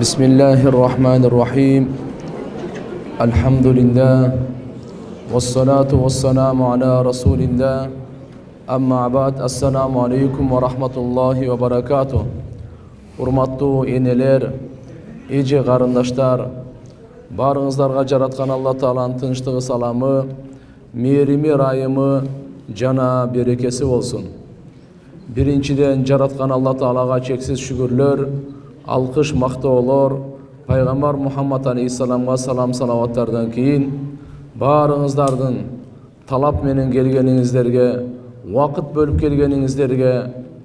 بسم الله الرحمن الرحيم الحمد لله والصلاة والسلام على رسول الله أما بعد السلام عليكم ورحمة الله وبركاته урматтуу энелер эже карындаштар баарыңыздарга жараткан алла тааланын тынчтыгы саламы мээрими ырайымы жана берекеси болсун Биринчиден жараткан алла таалага чексиз шүгүрлөр алкыш мактоолор пайгамбар мухаммад алейхисаламга салам салаваттардан кийин баарыңыздардын талап менен келгениңиздерге убакыт бөлүп келгениңиздерге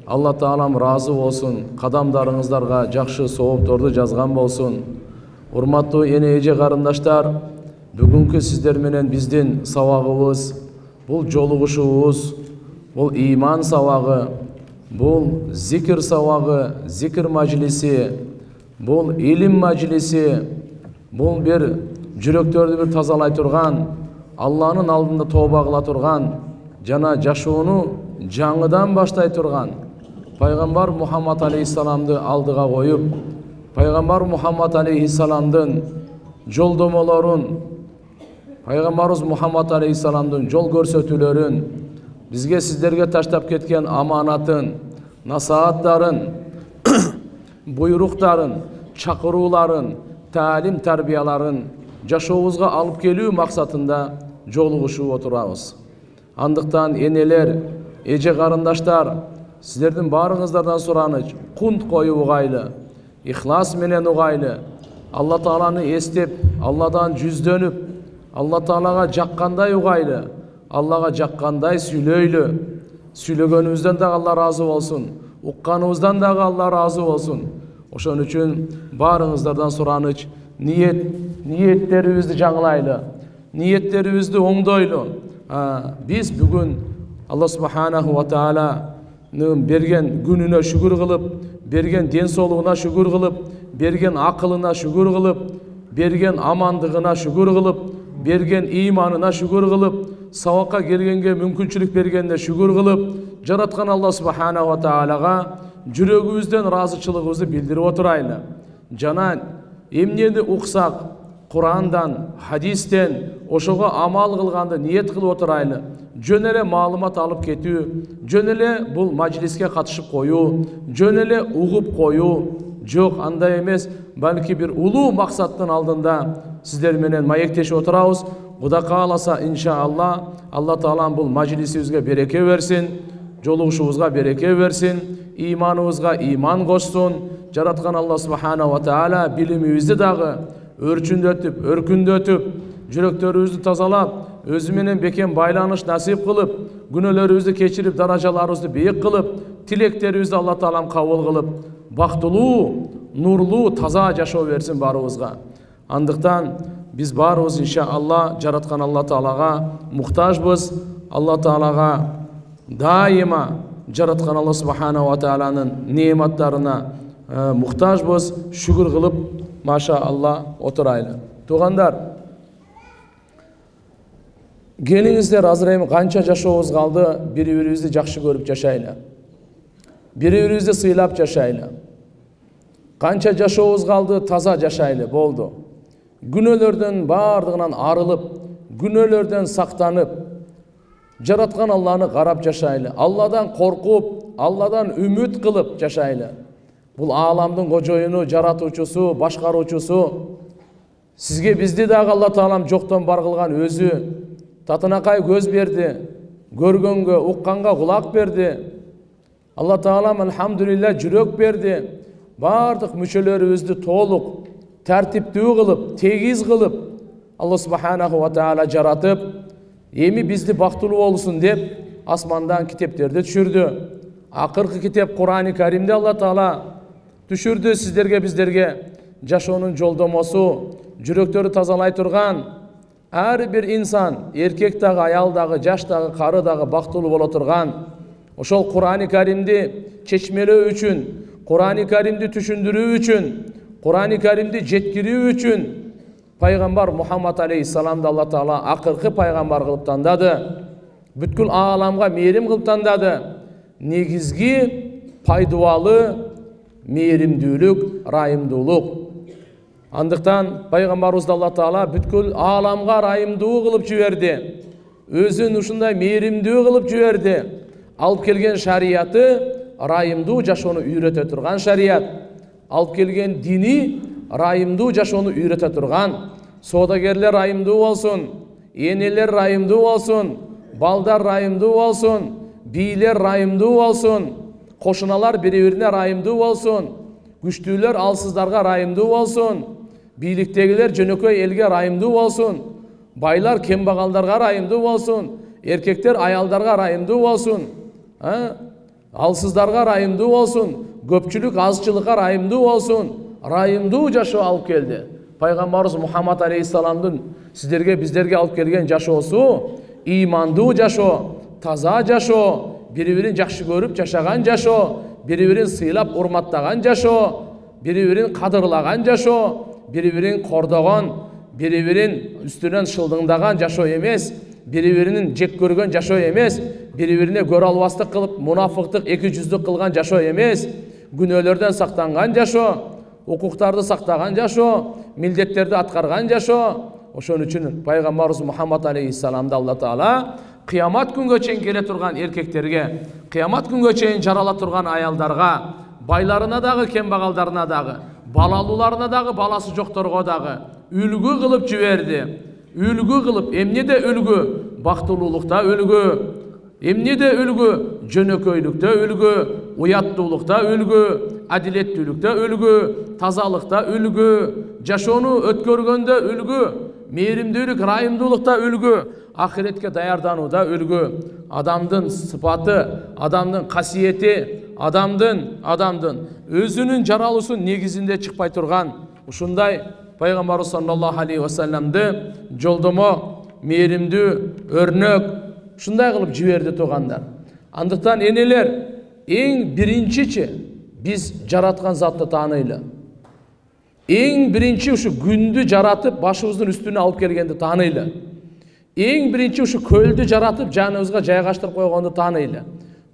алла таалам ыраазы болсун кадамдарыңыздарга жакшы соопторду жазган болсун урматтуу эне эже карындаштар бүгүнкү сиздер менен биздин сабагыбыз бул жолугушуубуз бул ыйман сабагы бул зикир сабагы зикир мажлиси бул илим мажлиси бул бир жүрөктөрдү бир тазалай турган алланын алдында тооба кыла турган жана жашоону жаңыдан баштай турган пайгамбар мухаммад алейхисаламды алдыга коюп пайгамбар мухаммад алейхисаламдын жолдомолорун пайгамбарыбыз мухаммад алейхисаламдын жол көрсөтүүлөрүн бизге сиздерге таштап кеткен аманатын насааттарын буйруктарын чакырууларын таалим тарбияларын жашообузга алып келүү максатында жолугушуп отурабыз андыктан энелер эже карындаштар сіздердің барыңыздардан сұраныч кунт коюп угайлы ихлас менен угайлы алла тааланы эстеп алладан жүздөнүп алла таалага жаккандай угайлы аллага жаккандай сүйлөйлү сүйлөгөнүбүздөн дагы алла ыраазы болсун укканыбыздан дагы алла ыраазы болсун ошон үчүн баарыңыздардан сураныч ниет ниеттерибизди жаңылайлы ниеттерибизди оңдойлу биз бүгүн алла субханаху ва тааланын берген күнүнө шүгүр кылып берген ден соолугуна шүгүр кылып берген акылына шүгүр кылып берген амандыгына шүгүр кылып берген ыйманына шүгүр кылып сабакка келгенге мүмкүнчүлүк бергенине шүгүр кылып жараткан алла субханала таалага жүрөгүбүздөн ыраазычылыгыбызды билдирип отурайлы жана эмнени уксак курандан хадистен ошого амал кылганды ниет кылып отурайлы жөн эле маалымат алып кетүү жөн эле бул мажлиске катышып коюу жөн эле угуп коюу жок андай эмес балки бир улуу максаттын алдында сиздер менен маектешип отурабыз кудай кааласа иншаалла алла таалам бул мажлисибизге береке берсин жолугушуубузга береке берсин ыйманыбызга ыйман кошсун жараткан алла субханала таала билимибизди дагы өрчүндөтүп өркүндөтүп жүрөктөрүбүздү тазалап өзү менен бекем байланыш насип кылып күнөөлөрүбүздү кечирип даражаларыбызды бийик кылып тилектерибизди алла таалам кабыл кылып бактылуу нурлуу таза жашоо берсин баарыбызга андыктан биз баарыбыз иншаалла жараткан алла таалага муктажбыз алла таалага дайыма жараткан алла субханала тааланын неаматтарына муктажбыз шүгүр кылып маша алла отурайлы туугандар келиңиздер азыр эми канча жашообуз калды бири бирибизди жакшы көрүп жашайлы бири бирибизди сыйлап жашайлы канча жашообуз калды таза жашайлы болду күнөөлөрдөн баардыгынан арылып күнөөлөрдөн сактанып жараткан алланы карап жашайлы алладан коркуп алладан үмүт кылып жашайлы бул ааламдын кожоюну жаратуучусу башкаруучусу сизге бизди дагы алла таалам жоктон бар кылган өзү татынакай көз берди көргөнгө укканга кулак берди алла таалам альхамдулилля жүрөк берди баардык мүчөлөрүбүздү толук тартиптүү кылып тегиз кылып алла субханаху ва таала жаратып эми бизди бактылуу болсун деп асмандан китептерди түшүрдү акыркы китеп курани каримди алла таала түшүрдү сиздерге биздерге жашоонун жолдомосу жүрөктөрү тазалай турган ар бир инсан эркек дагы аял дагы жаш дагы кары дагы бактылуу боло турган ошол курани каримди чечмелөө үчүн курани каримди түшүндүрүү үчүн курани каримди жеткирүү үчүн пайгамбар мухаммад алейхисаламды алла таала акыркы пайгамбар кылып тандады бүткүл ааламга мээрим кылып тандады негизги пайдубалы мээримдүүлүк ырайымдуулук андыктан пайгамбарыбызды алла таала бүткүл ааламга ырайымдуу кылып жиберди өзүн ушундай мээримдүү кылып жиберди алып келген шарияты ырайымдуу жашоону үйрөтө турган шарият алып келген дини ырайымдуу жашоону үйрөтө турган соодагерлер ырайымдуу болсун энелер ырайымдуу болсун балдар ырайымдуу болсун бийлер ырайымдуу болсун кошуналар бири бирине ырайымдуу болсун күчтүүлөр алсыздарга ырайымдуу болсун бийликтегилер жөнөкөй элге ырайымдуу болсун байлар кембагалдарга ырайымдуу болсун эркектер аялдарга ырайымдуу болсун алсыздарға райымдуу болсун көпчүлүк азчылыкка ырайымдуу болсун ырайымдуу жашоо алып келди пайгамбарыбыз мухаммад алейхисаламдын сиздерге биздерге алып келген жашоосу ыймандуу жашоо таза жашоо бири бирин жакшы көрүп жашаган жашоо бири бирин сыйлап урматтаган жашоо бири бирин кадырлаган жашоо бири бирин кордогон бири бирин үстүнөн шылдыңдаган жашоо эмес бири биринин жек көргөн жашоо эмес бири бирине көрө албастык кылып мунафыктык эки жүздүк кылган жашоо эмес күнөөлөрдөн сактанган жашоо укуктарды сактаган жашоо милдеттерди аткарган жашоо ошон үчүн пайгамбарыбыз мухаммад алейхисаламды алла таала кыямат күнгө чейин келе турган эркектерге кыямат күнгө чейин жарала турган аялдарга байларына дагы кембагалдарына дагы балалууларына дагы баласы жокторго дагы үлгү кылып жиберди үлгү кылып эмнеде үлгү бактылуулукта үлгү эмнеде үлгү жөнөкөйлүктө үлгү уяттуулукта үлгү адилеттүүлүктө үлгү тазалыкта үлгү жашоону өткөргөндө үлгү мээримдүүлүк ырайымдуулукта үлгү ахиретке даярданууда үлгү адамдын сыпаты адамдын касиети адамдын адамдын өзүнүн жаралуусунун негизинде чыкпай турган ушундай пайғамбарымыз саллаллаху алейхи уассаламды жолдомо мээримдүү өрнөк ушундай кылып жиберди туугандар андыктан энелер эң биринчичи биз жараткан затты тааныйлы эң биринчи ушу күндү жаратып башыбыздын үстүнө алып келгенди тааныйлы эң биринчи ушу көлдү жаратып жаныбызга жайгаштырып койгонду тааныйлы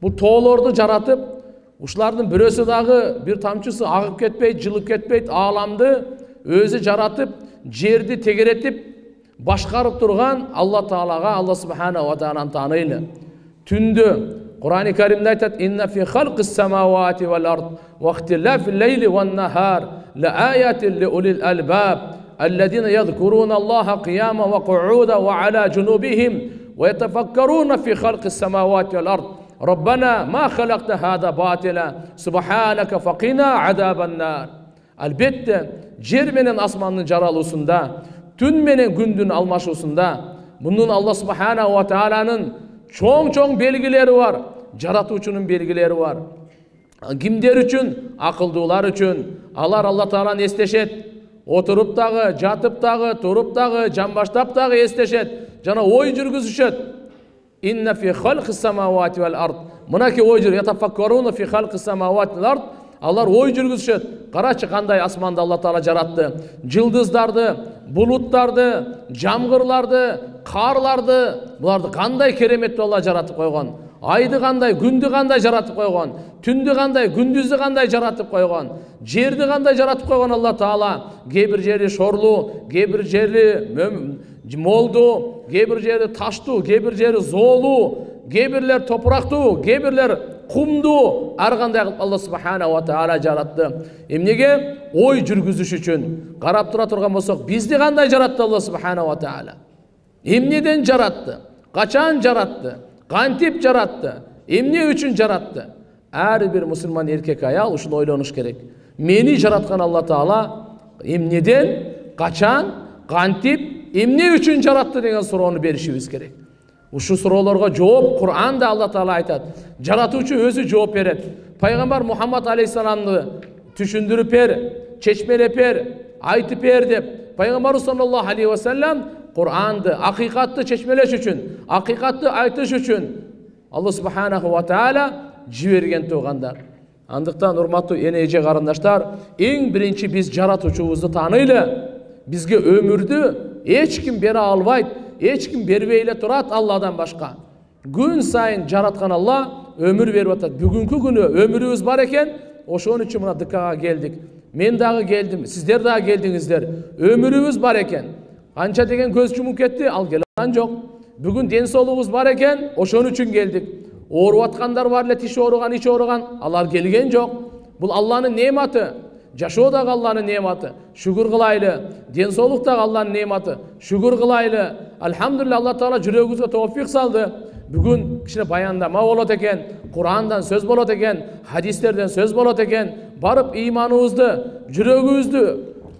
бул тоолорду жаратып ушулардын бирөөсү дагы бир тамчысы агып кетпейт жылып кетпейт ааламды өзі жаратып жерді тегеретіп башқарып тұрған алла тағалаға алла субханала тағаланы таныйлы түнді құран кәрімде айтады инна фи халқис самауати вал ард واختلاف الليل والنهار لآيات لأولي الألباب الذين يذكرون الله قياما وقعودا وعلى جنوبهم ويتفكرون في خلق السماوات والأرض ربنا ما خلقت هذا باطلا سبحانك فقنا عذاب النار албетте жер менен асмандын жаралуусунда түн менен күндүн алмашуусунда мунун алла Ауа Тааланың чоң чоң белгілері бар жараты үшінің белгілері бар Кімдер үчүн ақылдылар үшін, алар алла тааланы естешет, отырып тағы, жатып тағы, тұрып тағы, жамбаштап тағы естешет, жана ой жүргүзүшөт мынакей ой жүр алар ой жүргүзүшөт карачы кандай асманды алла таала жаратты. Жылдыздарды булуттарды жамгырларды карларды буларды кандай кереметтүү алла жаратып койгон айды кандай күндү кандай жаратып койгон түндү кандай күндүздү кандай жаратып койгон жерди кандай жаратып койгон алла бир жери шорлуу кээ бир жери молду кээ бир жери таштуу кээ бир жери зоолуу кээ бирлер топурактуу кээ бирлер кумду ар кандай кылып алла субханала таала жаратты эмнеге ой жүргүзүш үчүн карап тура турган болсок бизди кандай жаратты алла субханала таала эмнеден жаратты качан жаратты кантип жаратты эмне үчүн жаратты ар бир мусулман эркек аял ушуну ойлонуш керек мени жараткан алла таала эмнеден качан кантип эмне үчүн жаратты деген суроону беришибиз керек ушул суроолорго жооп куранда алла таала айтат жаратуучу өзү жооп берет пайгамбар мухаммад алейхисаламды түшүндүрүп бер чечмелеп бер айтып бер деп пайгамбарыбыз саллаллаху алейхи вассалам куранды акыйкатты чечмелеш үчүн акыйкатты айтыш үчүн алла субханаху ва таала жиберген туугандар андыктан урматтуу эне эже карындаштар эң биринчи биз жаратуучубузду тааныйлы бизге өмүрдү эч ким бере албайт ешкім эле турат алладан башка күн сайын жараткан алла өмүр берип атат бүгүнкү күнү өмүрүбүз бар экен ошон үчүн мына дкга келдик мен дагы келдим сиздер дагы келдиңиздер өмүрүбүз бар экен канча деген көз жумуп кетти ал келе алган жок бүгүн ден соолугубуз бар экен ошон үчүн келдик ооруп аткандар бар эле тиши ооруган ичи ооруган алар келген жок бул алланын неаматы жашоо дагы алланын неаматы шүгүр кылайлы ден соолук дагы алланын неаматы шүгүр кылайлы альхамдулилля алла таала жүрөгүбүзгө тоопик салды. Бүгүн кичине баяндама болот экен курандан сөз болот экен хадистерден сөз болот экен барып ыйманыбызды жүрөгүбүздү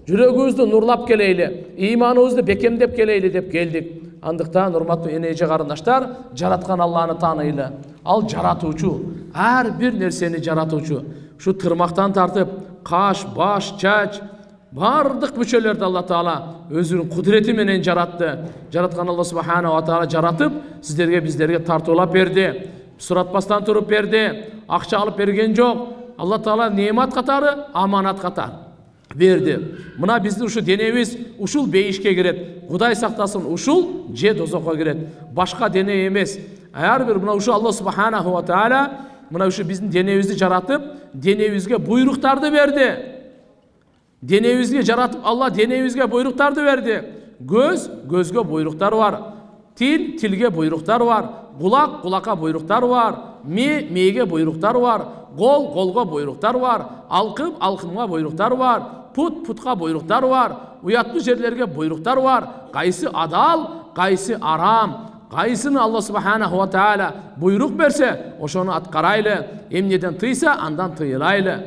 жүрөгүбүздү нурлап келейли ыйманыбызды бекемдеп келейли деп келдик андыктан урматтуу эне эже карындаштар жараткан алланы тааныйлы ал жаратуучу ар бир нерсени жаратуучу ушу тырмактан тартып каш баш чач баардык мүчөлөрдү алла таала өзүнүн кудурети менен жаратты жараткан алла субханала таала жаратып сиздерге биздерге тартуулап берди суратпастан туруп берди акча алып берген жок алла таала неамат катары аманат катары берди мына биздин ушу денебиз ушул бейишке кирет кудай сактасын ушул же дозокко кирет башка дене эмес ар бир мына ушу алла субханаху ва мына ушу биздин денебизди жаратып денебизге буйруктарды берди денебизге жаратып алла денебизге буйруктарды берди көз көзгө буйруктар бар. Тил тилге буйруктар бар. Кулак кулакка буйруктар бар. Мээ мээге буйруктар бар. Кол колго буйруктар бар. Алкым алкымга буйруктар бар. Пут путка буйруктар бар. Уяттуу жерлерге буйруктар бар. Кайсы адал кайсы арам. Кайсыны алла субханаху ва таала буйрук берсе ошону аткарайлы эмнеден тыйса андан тыйылайлы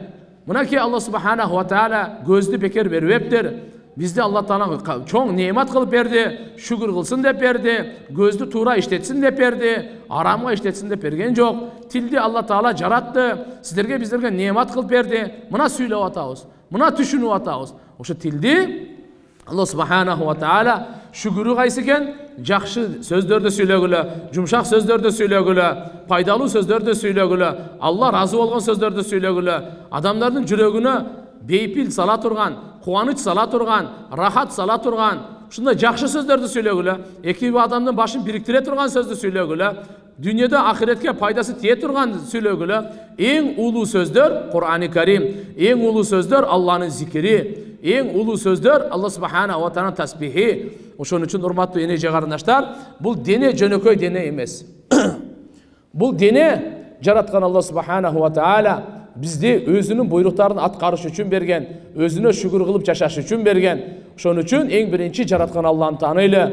мынакей алла субханаху ва таала көздү бекер бербептир бизди алла таала чоң неамат кылып берди шүгүр кылсын деп берди көздү туура иштетсин деп берди арамга иштетсин деп берген жок тилди алла таала жаратты сиздерге биздерге неамат кылып берди мына сүйлөп атабыз мына түшүнүп атабыз ошо тилди алла субханаху ва таала шүгүрү кайсы экен жакшы сөздөрдү сүйлөгүлө жумшак сөздөрдү сүйлөгүлө пайдалуу сөздөрдү сүйлөгүлө алла ыраазы болгон сөздөрдү сүйлөгүлө адамдардын жүрөгүнө бейпил сала турган кубаныч сала турган рахат сала турган ушундай жакшы сөздөрдү сүйлөгүлө эки адамдын башын бириктире турган сөздү сүйлөгүлө дүйнөдө ахиретке пайдасы тие турган сүйлөгүлө эң улуу сөздөр курани карим эң улуу сөздөр алланын зикири эң улуу сөздөр алла субхана ва таала тасбихи ошон үчүн урматтуу эне эже карындаштар бул дене жөнөкөй дене эмес бул дене жараткан алла субханаху ва таала бизди өзүнүн буйруктарын аткарыш үчүн берген өзүнө шүгүр кылып жашаш үчүн берген ошон үчүн эң биринчи жараткан алланы тааныйлы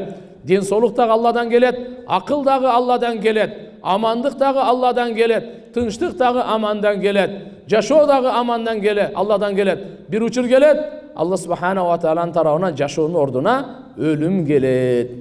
ден соолук дагы алладан келет акыл дагы алладан келет амандык дагы алладан келет тынчтык дагы амандан келет жашоо дагы амандан келе алладан келет. Бир учур келет алла субханала тааланын тарабынан жашоонун ордуна өлүм келет.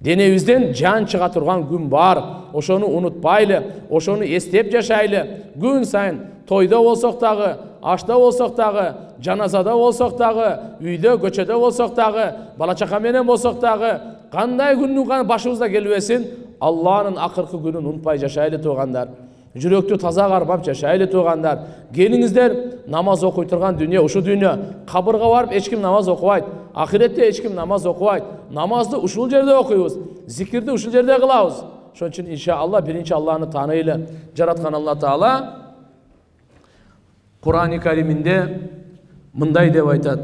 Денебизден жан чыга турган күн бар ошону унутпайлы ошону эстеп жашайлы. Күн сайын тойдо болсок дагы ашта болсок дагы жаназада болсок дагы үйдө көчөдө болсок дагы бала чака менен болсок дагы кандай күнү башыбызда келбесин алланын акыркы күнүн унутпай жашайлы туугандар жүрөктү таза кармап жашайлы туугандар келиңиздер намаз окуй турган дүйнө ушул дүйнө кабырга барып эч ким намаз окубайт акыретте эч ким намаз окубайт намазды ушул жерде окуйбуз зикирди ушул жерде кылабыз ошон үчүн иншаалла биринчи алланы тааныйлы жараткан алла таала курани кариминде мындай деп айтат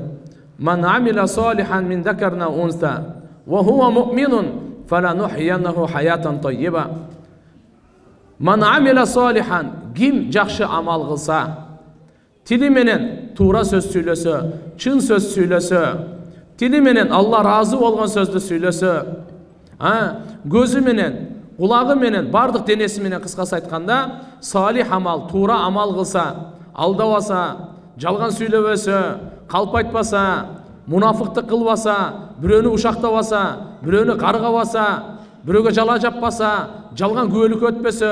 фаланухиянаһу хаятан тайиба ман амила салихан ким жакшы амал қылса тілі менен туура сөз сүйлөсө чын сөз сүйлөсө тілі менен алла разы болгон сөзді сүйлөсө а көзі менен құлағы менен бардық денесі менен кыскасы айтканда салих амал туура амал қылса алдабаса жалған сүйлөбөсө қалп айтпаса мунафыктык кылбаса бирөөнү ушактабаса бирөөнү каргабаса бирөөгө жала жаппаса жалган күбөлүккө өтпөсө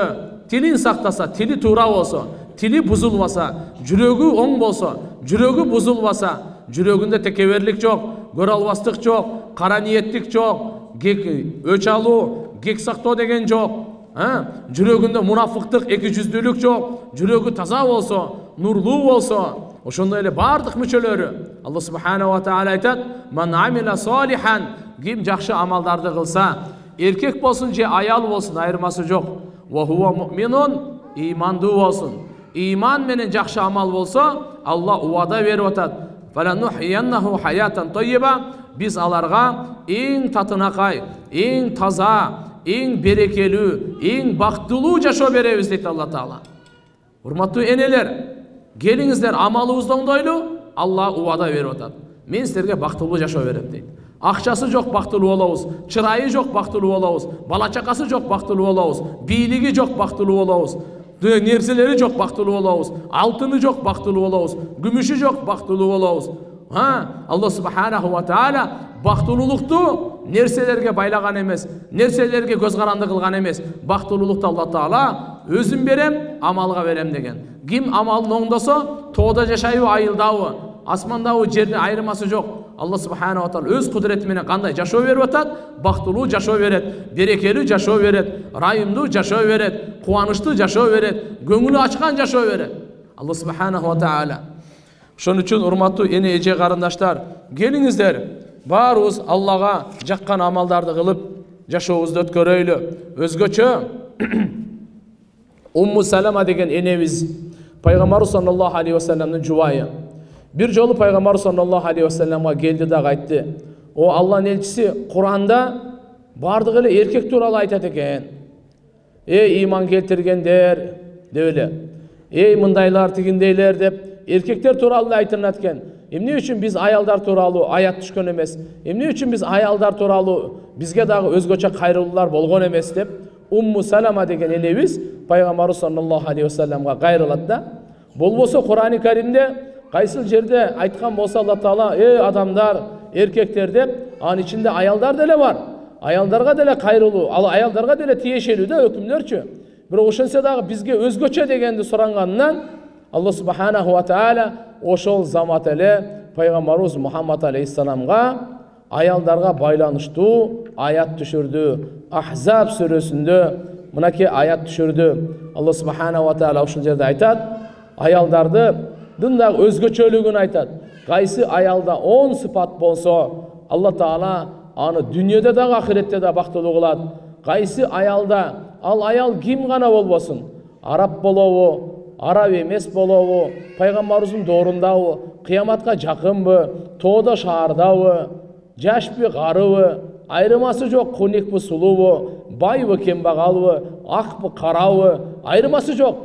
тилин сактаса тили туура болсо тили бузулбаса жүрөгү оң болсо жүрөгү бузулбаса жүрөгүндө текеберлик жок көрө албастык жок кара ниеттик жок өч алуу кек сактоо деген жок жүрөгүндө мунафыктык эки жүздүүлүк жок жүрөгү таза болсо нурлуу болсо ошондой эле баардык мүчөлөрү алла субханала таала айтат ким жакшы амалдарды кылса эркек болсун же аял болсун айырмасы жок муминун ыймандуу болсун ыйман менен жакшы амал болсо алла убада берип атат биз аларга эң татынакай эң таза эң берекелүү эң бактылуу жашоо беребиз дейт алла таала урматтуу энелер келиңиздер амалыбызды оңдойлу алла убада берип атат мен сіздерге бактылуу жашоо берем дейт акчасы жок бактылуу болобуз чырайы жок бактылуу болобуз бала чакасы жок бактылуу болобуз бийлиги жок бактылуу болобуз нерселери жок бактылуу болобуз алтыны жок бактылуу болобуз күмүшү жок бактылуу болобуз алла субханаху ва бактылуулукту нерселерге байлаган эмес нерселерге көз каранды кылган эмес бактылуулукту алла таала өзүм берем амалга берем деген ким амалын оңдосо тоодо жашайбы айылдабы асмандабы жерде айырмасы жок алла субханала таала өз кудурети менен кандай жашоо берип атат бактылуу жашоо берет берекелүү жашоо берет ырайымдуу жашоо берет кубанычтуу жашоо берет көңүлү ачкан жашоо берет алла субханала таала ошон үчүн урматтуу эне эже карындаштар келиңиздер баарыбыз аллага жаккан амалдарды кылып жашообузду өткөрөйлү өзгөчө умму салама деген энебиз пайгамбарыбыз саллаллаху алейхи вассаламдын жубайы бир жолу пайгамбар саллаллаху алейхи вассаламга келди дагы айтты о алланын элчиси куранда баардык эле эркек тууралуу айтат экен эй ыйман келтиргендер деп эле эй мындайлар тигиндейлер деп эркектер тууралуу эле айтылат экен эмне үчүн биз аялдар тууралуу аят түшкөн эмес эмне үчүн биз аялдар тууралуу бизге дагы өзгөчө кайрылуулар болгон эмес деп умму салама деген энебиз пайгамбарыбыз саллаллаху алейхи вассаламга кайрылат да болбосо курани каримде кайсыл жерде айткан болсо алла таала эй адамдар эркектер деп анын ичинде аялдар деле бар аялдарга деле кайрылуу ал аялдарга деле тиешелүү да өкүмдөрчү бирок ошентсе дагы бизге өзгөчө дегенди суранганынан алла субханаху ва таала ошол замат эле пайгамбарыбыз мухаммад алейхисаламга аялдарга байланыштуу аят түшүрдү. Ахзаб сүрөсүндө мынакей аят түшүрдү. Алла ва таала ушул жерде айтат. Аялдарды дагы өзгөчөлүгүн айтат. Кайсы аялда он сыпат болсо алла таала аны дүниеде дагы ахиретте да бактылуу кылат. Кайсы аялда ал аял ким гана болбосун араб болобу араб эмес болобу пайгамбарыбыздын доорундабы кыяматка жакынбы тоодо шаардабы жашпы карыбы айырмасы жок кунекпи сулуубу байбы кембагалбы акпы карабы айырмасы жок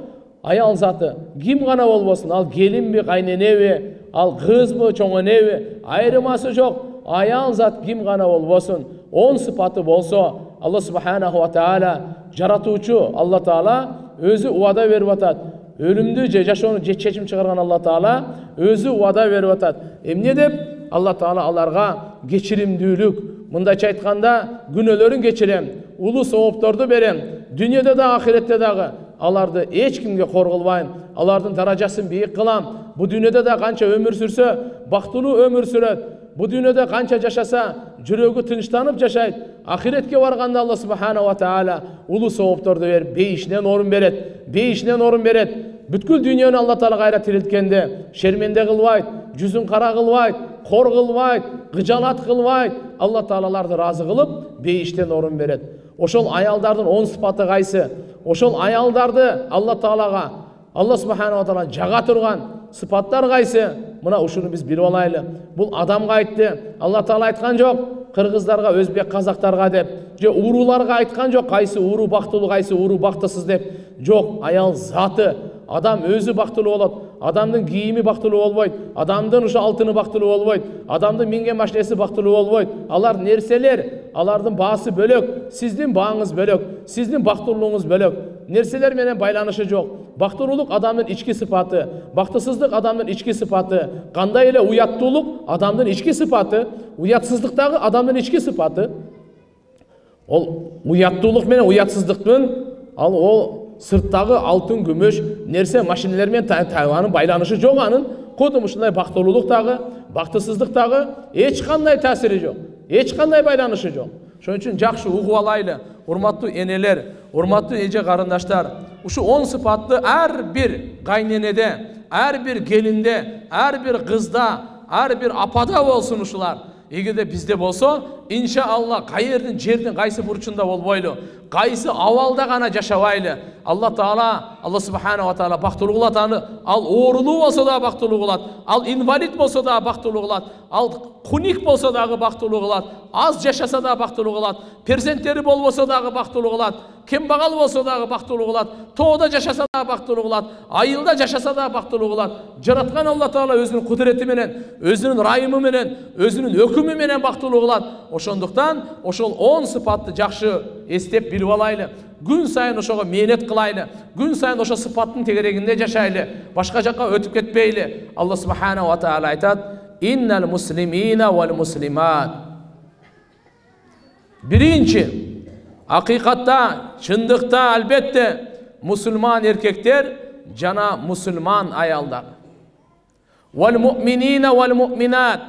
аял заты ким ғана болбосун ал келинби кайненеби ал чоң энеби айырмасы жок аял зат ким гана болбосун он сыпаты болсо алла субханаху ва таала жаратуучу алла таала өзү убада берип атат өлүмдү же жашоону чечим чыгарган алла таала өзү убада берип атат эмне деп алла таала аларга кечиримдүүлүк мындайча айтканда күнөөлөрүн кечирем улуу соопторду берем дүниеде дагы ахиретте дагы аларды ешкімге қор қылбайм алардың даражасын биік қылам бұл дүниеде де қанша өмір сүрсе бақтылуу өмір сүреді бұл дүниеде қанша жашаса жүрегі тыныштанып жашайды ақиретке барғанда алла субханала тағала улуу сауапторду беріп бейішінен орын береді бейішінен орын береді бүткүл дүниені алла тағала қайра тірілткенде шерменде қылбайды жүзін қара қылбайды қор қылбайды қыжалат қылбайды алла тағалаларды разы қылып бейіштен орын береді ошол аялдардын он сыпаты кайсы ошол аялдарды алла таалага алла субханала таала жага турган сыпаттар кайсы мына ушуну биз билип алайлы бул адамга айтты алла таала айткан жок кыргыздарга өзбек казактарга деп же урууларга айткан жок кайсы ууру бактылуу кайсы ууру бактысыз деп жок аял заты адам өзі бактылуу болот адамдын кийими бактылуу болбойт адамдын ушу алтыны бактылуу болбойт адамдын минген машинеси бактылуу болбойт алар нерселер алардын баасы бөлөк сиздин бааңыз бөлөк сиздин бактылуулугуңуз бөлөк нерселер менен байланышы жок бактылуулук адамдын ички сыпаты бактысыздык адамдын ички сыпаты кандай эле уяттуулук адамдын ички сыпаты уятсыздык дагы адамдын ички сыпаты ол уяттуулук менен уятсыздыктын ал ол сырттағы алтын күміш нерсе машиналармен анын байланышы жоқ анын кудум ушундай бактылуулук дагы бактысыздык дагы эч кандай таасири жок эч кандай байланышы жок ошон үчүн жакшы угуп алайлы урматтуу энелер урматтуу эже карындаштар ушу он сыпатты ар бир кайненеде ар бир келинде ар бир кызда ар бир апада болсун ушулар эгерде бизде болсо иншаалла каердин жердин кайсы бурчунда болбойлу кайсы абалда гана жашабайлы алла таала алла субханала таала бактылуу кылат аны ал оорулуу болсо дагы бактылуу кылат ал инвалид болсо дагы бактылуу кылат ал куник болсо дагы бактылуу кылат аз жашаса дагы бактылуу кылат перзенттери болбосо дагы бактылуу кылат кембагал болсо дагы бактылуу кылат тоодо жашаса дагы бактылуу кылат айылда жашаса дагы бактылуу кылат жараткан алла таала өзүнүн кудурети менен өзүнүн ырайымы менен өзүнүн өкүмү менен ошондуктан ошол он сыпатты жакшы эстеп билип алайлы. Күн сайын ошого мээнет кылайлы күн сайын ошо сыпаттын тегерегинде жашайлы. Башка жака өтүп кетпейли алла субханала таала айтат иннал муслимина вал муслимат биринчи акыйкатта чындыкта албетте мусулман эркектер жана мусулман аялдар вал муминина вал муминат.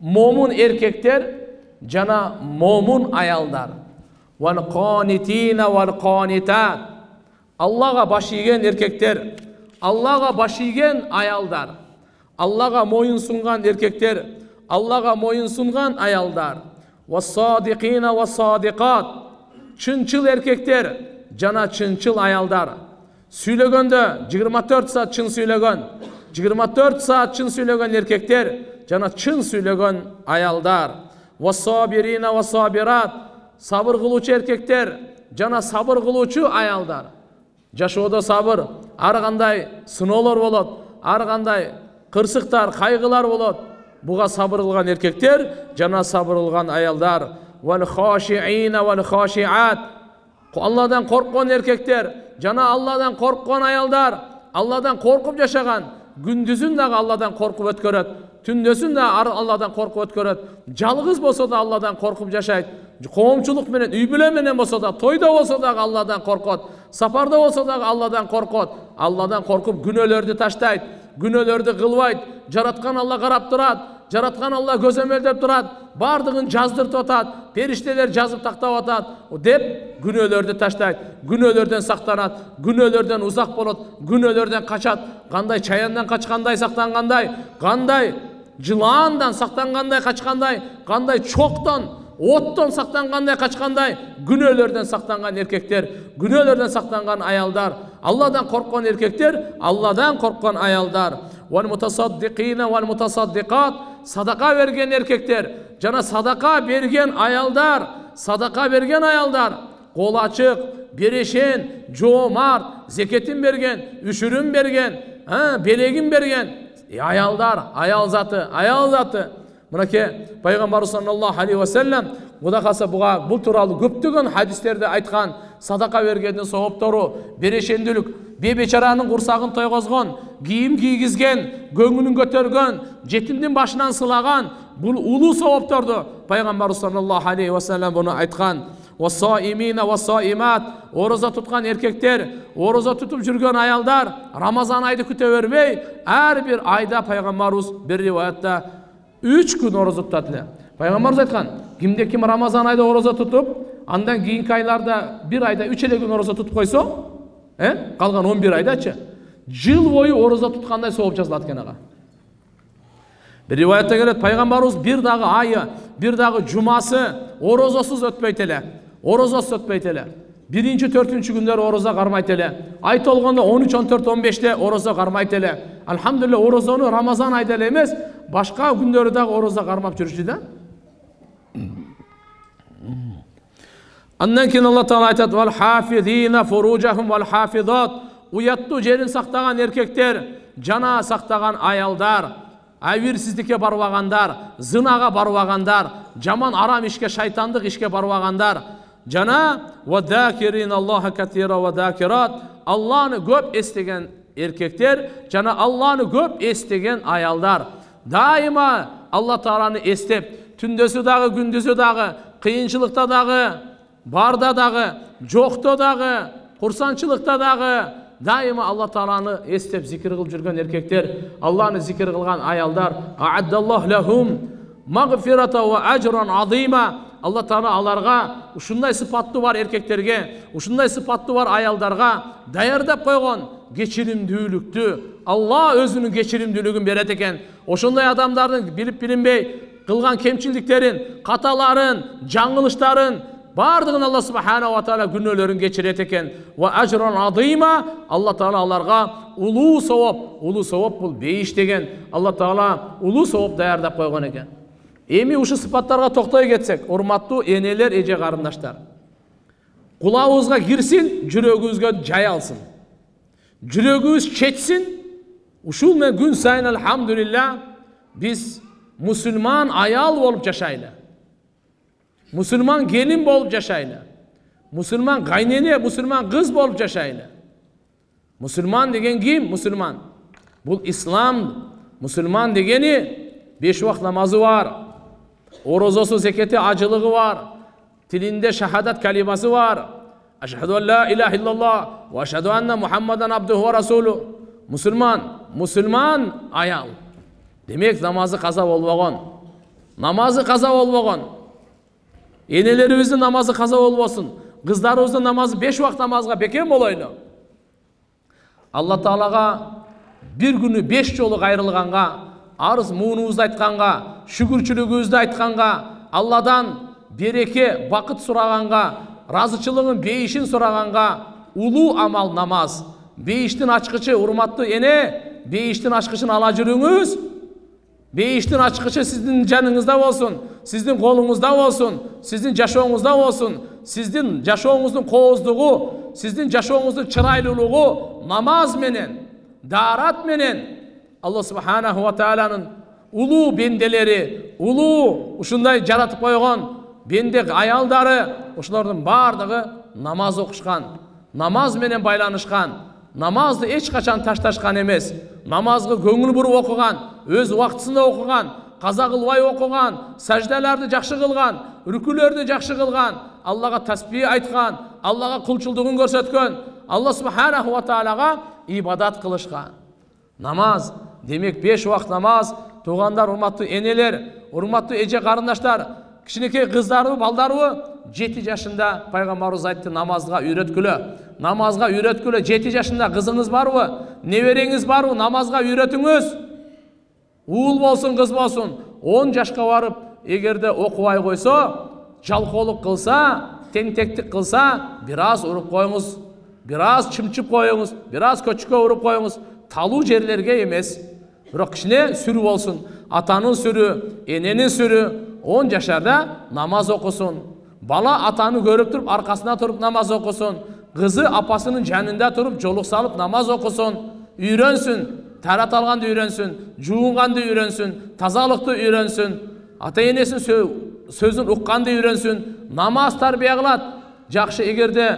Момун эркектер жана момун аялдар. Аллага баш ийген эркектер аллага баш ийген аялдар аллага моюн сунган эркектер аллага моюн сунган аялдар чынчыл эркектер жана чынчыл аялдар жыйырма төрт саат чын сүйлөгөн жыйырма төрт саат чын сүйлөгөн эркектер жана чын сүйлөгөн аялдар сабыр кылуучу эркектер жана сабыр кылуучу аялдар жашоодо сабыр ар кандай сыноолор болот ар кандай кырсыктар кайгылар болот буга сабыр кылган эркектер жана сабыр кылган аялдар алладан корккон эркектер жана алладан корккон аялдар алладан коркуп жашаган күндүзүн дагы алладан коркуп өткөрөт түндөсүн да алладан коркуп өткөрөт жалгыз болсо да алладан коркуп жашайт коомчулук менен үй бүлө менен болсо да тойдо болсо дагы алладан коркот сапарда болсо дагы алладан коркот алладан коркуп күнөөлөрдү таштайт күнөөлөрдү кылбайт жараткан алла карап турат жараткан алла көзөмөлдөп турат баардыгын жаздыртып атат периштелер жазып тактап атат деп күнөөлөрдү таштайт күнөөлөрдөн сактанат күнөөлөрдөн узак болот күнөөлөрдөн качат кандай чаяндан качкандай сактангандай кандай жылаандан сактангандай качкандай кандай чоктон оттон сактангандай качкандай күнөөлөрдөн сактанган эркектер күнөөлөрдөн сактанган аялдар алладан корккон эркектер алладан корккон аялдар. Садака берген эркектер жана садака берген аялдар садака берген аялдар. Колу ачык берешен жоомарт зекетин берген үшүрүн берген белегин берген. Аялдар аял заты аял заты. Мынакей пайғамбарымыз саллаллаху алейхи уассалам құда қаласа бұға бұл туралы көптеген хадистерде айтқан садақа бергеннің сауаптары берешенділік бейбечараның құрсағын тойғызған киім кигізген көңілін көтерген жетімнің башынан сылаған бұл улуу сауаптарды пайғамбарымыз саллаллаху алейхи уассалам бұны айтқан. Ораза тұтқан еркектер ораза тұтып жүрген аялдар рамазан айды күте бермей әрбір айда пайғамбарымыз бір риwayatта үч күн ораза тұтады эле пайгамбарыбыз айткан кимде ким рамазан айда ораза тутуп андан кийинки айларда бир айда үч эле күн ораза тутуп койсо э калган он бир айдачы жыл бою ораза туткандай сооп жазылат экен ага бир риwаятта келет пайгамбарыбыз бир дагы айы бир дагы жумасы оразасыз өтпөйт эле оразасыз өтпөйт эле биринчи төртүнчү күндөрү ораза кармайт эле ай толгондо он үч он төрт он беште ораза кармайт эле альхамдулилля оразону рамазан айда эле эмес башка күндөрү дагы ораза кармап жүрчү да андан кийин алла таала айтат уяттуу жерин сактаган эркектер жана сактаган аялдар абийирсиздикке барбагандар зынага барбагандар жаман арам ишке шайтандык ишке барбагандар жана алланы көп эстеген эркектер жана алланы көп эстеген аялдар дайыма алла тааланы эстеп түндөсү дагы күндүзү дагы кыйынчылыкта дагы барда дагы жокто дагы курсанчылыкта дагы дайыма алла тааланы эстеп зикир кылып жүргөн эркектер алланы зикир кылган аялдар алла тағала аларға ушундай сыпаттуу бар эркектерге ушундай сыпаттуу бар аялдарга даярдап койгон кечиримдүүлүктү алла өзүнүн кечиримдүүлүгүн берет экен ошондой адамдардын билип билинбей кылган кемчилдиктерин каталарын жаңылыштарын бардығын алла субханала тағала күнәлерін кечирет экен адима алла тағала аларға улуу сауап улуу сауап бұл бейіш деген. Алла тағала улуу сауап даярдап қойған екен. Эми ушу сыпаттарға токтой кетсек урматтуу энелер эже карындаштар. Кулабыбызга кирсин жүрөгүбүзгө жай алсын. Жүрөгүбүз четсин ушул менен күн сайын алхамдулилля биз мусулман аял болуп жашайлы мұсылман келін болып жашайлы мұсылман қайнене мұсылман қыз болып жашайлы мұсылман деген кім мұсылман бұл ислам мұсылман дегені беш уақыт намазы бар. Оразасы зекеті ажылығы бар тілінде шахадат калимасы бар ашхаду ан ла иляха иллаллах ва ашхаду анна мухаммадан абдуху расулу мұсылман мұсылман аял демек намазы қаза болбаған намазы қаза болбаған енелеріміздің намазы қаза болбосын қыздарыбыздың намазы беш уақыт намазға бекем болайлы алла тағалаға бір күні беш жолы қайрылғанға арыз муыныбызды айтқанға шүкіршілігімізді айтқанға алладан береке бақыт сұрағанға разычылығын бейішін сұрағанға улуу амал намаз бейіштің ашқычы урматтуу ене бейіштің ашқышын ала жүріңіз. Бейіштің ашқышы сіздің жаныңызда болсын сіздің қолыңызда болсын сіздің жашооңузда болсын сіздің жашооңуздун кооздугу сіздің жашооңуздун чырайлуулугу намаз менен даарат менен алла субханаху ва улуу бенделери улуу ушундай жаратып койгон бенде аялдары ошолордун баардыгы намаз окушкан намаз менен байланышкан намазды ешқашан ташташқан емес намазға көңіл бұрып оқыған өз уақытысында оқыған қаза қылбай оқыған сәждаларды жақсы қылған үркілерді жақсы қылған аллаға тәсбих айтқан аллаға құлшылдығын көрсеткен алла субханаху ва тағалаға ибадат қылышқан намаз демек беш уақыт намаз туғандар урматтуу енелер урматтуу эже қарындаштар кішкенекей қыздары балдары жеті жашында пайғамбарымыз айтты намазға үйреткілі намазға үйреткілі жеті жашында қызыңыз барбы небереңіз барбы намазға үйретіңіз уыл болсын қыз болсын он жашқа барып егерде оқымай қойса жалқаулық қылса тентектік қылса біраз ұрып қойыңыз біраз чымчып қойыңыз біраз көчкө ұрып қойыңыз талу жерлерге емес бірақ кішкене сүрі болсын атаның сүрі ененің сүрі он жашарда намаз оқысын бала атаны көріп тұрып арқасына тұрып намаз оқысын қызы апасының жанында тұрып жолық салып намаз оқысын үйренсін тарат алғанды үйренсін жуынғанды үйренсін тазалықты үйренсін ата енесінің сөзін ұққанды үйренсін намаз тәрбие қылады жақсы егерде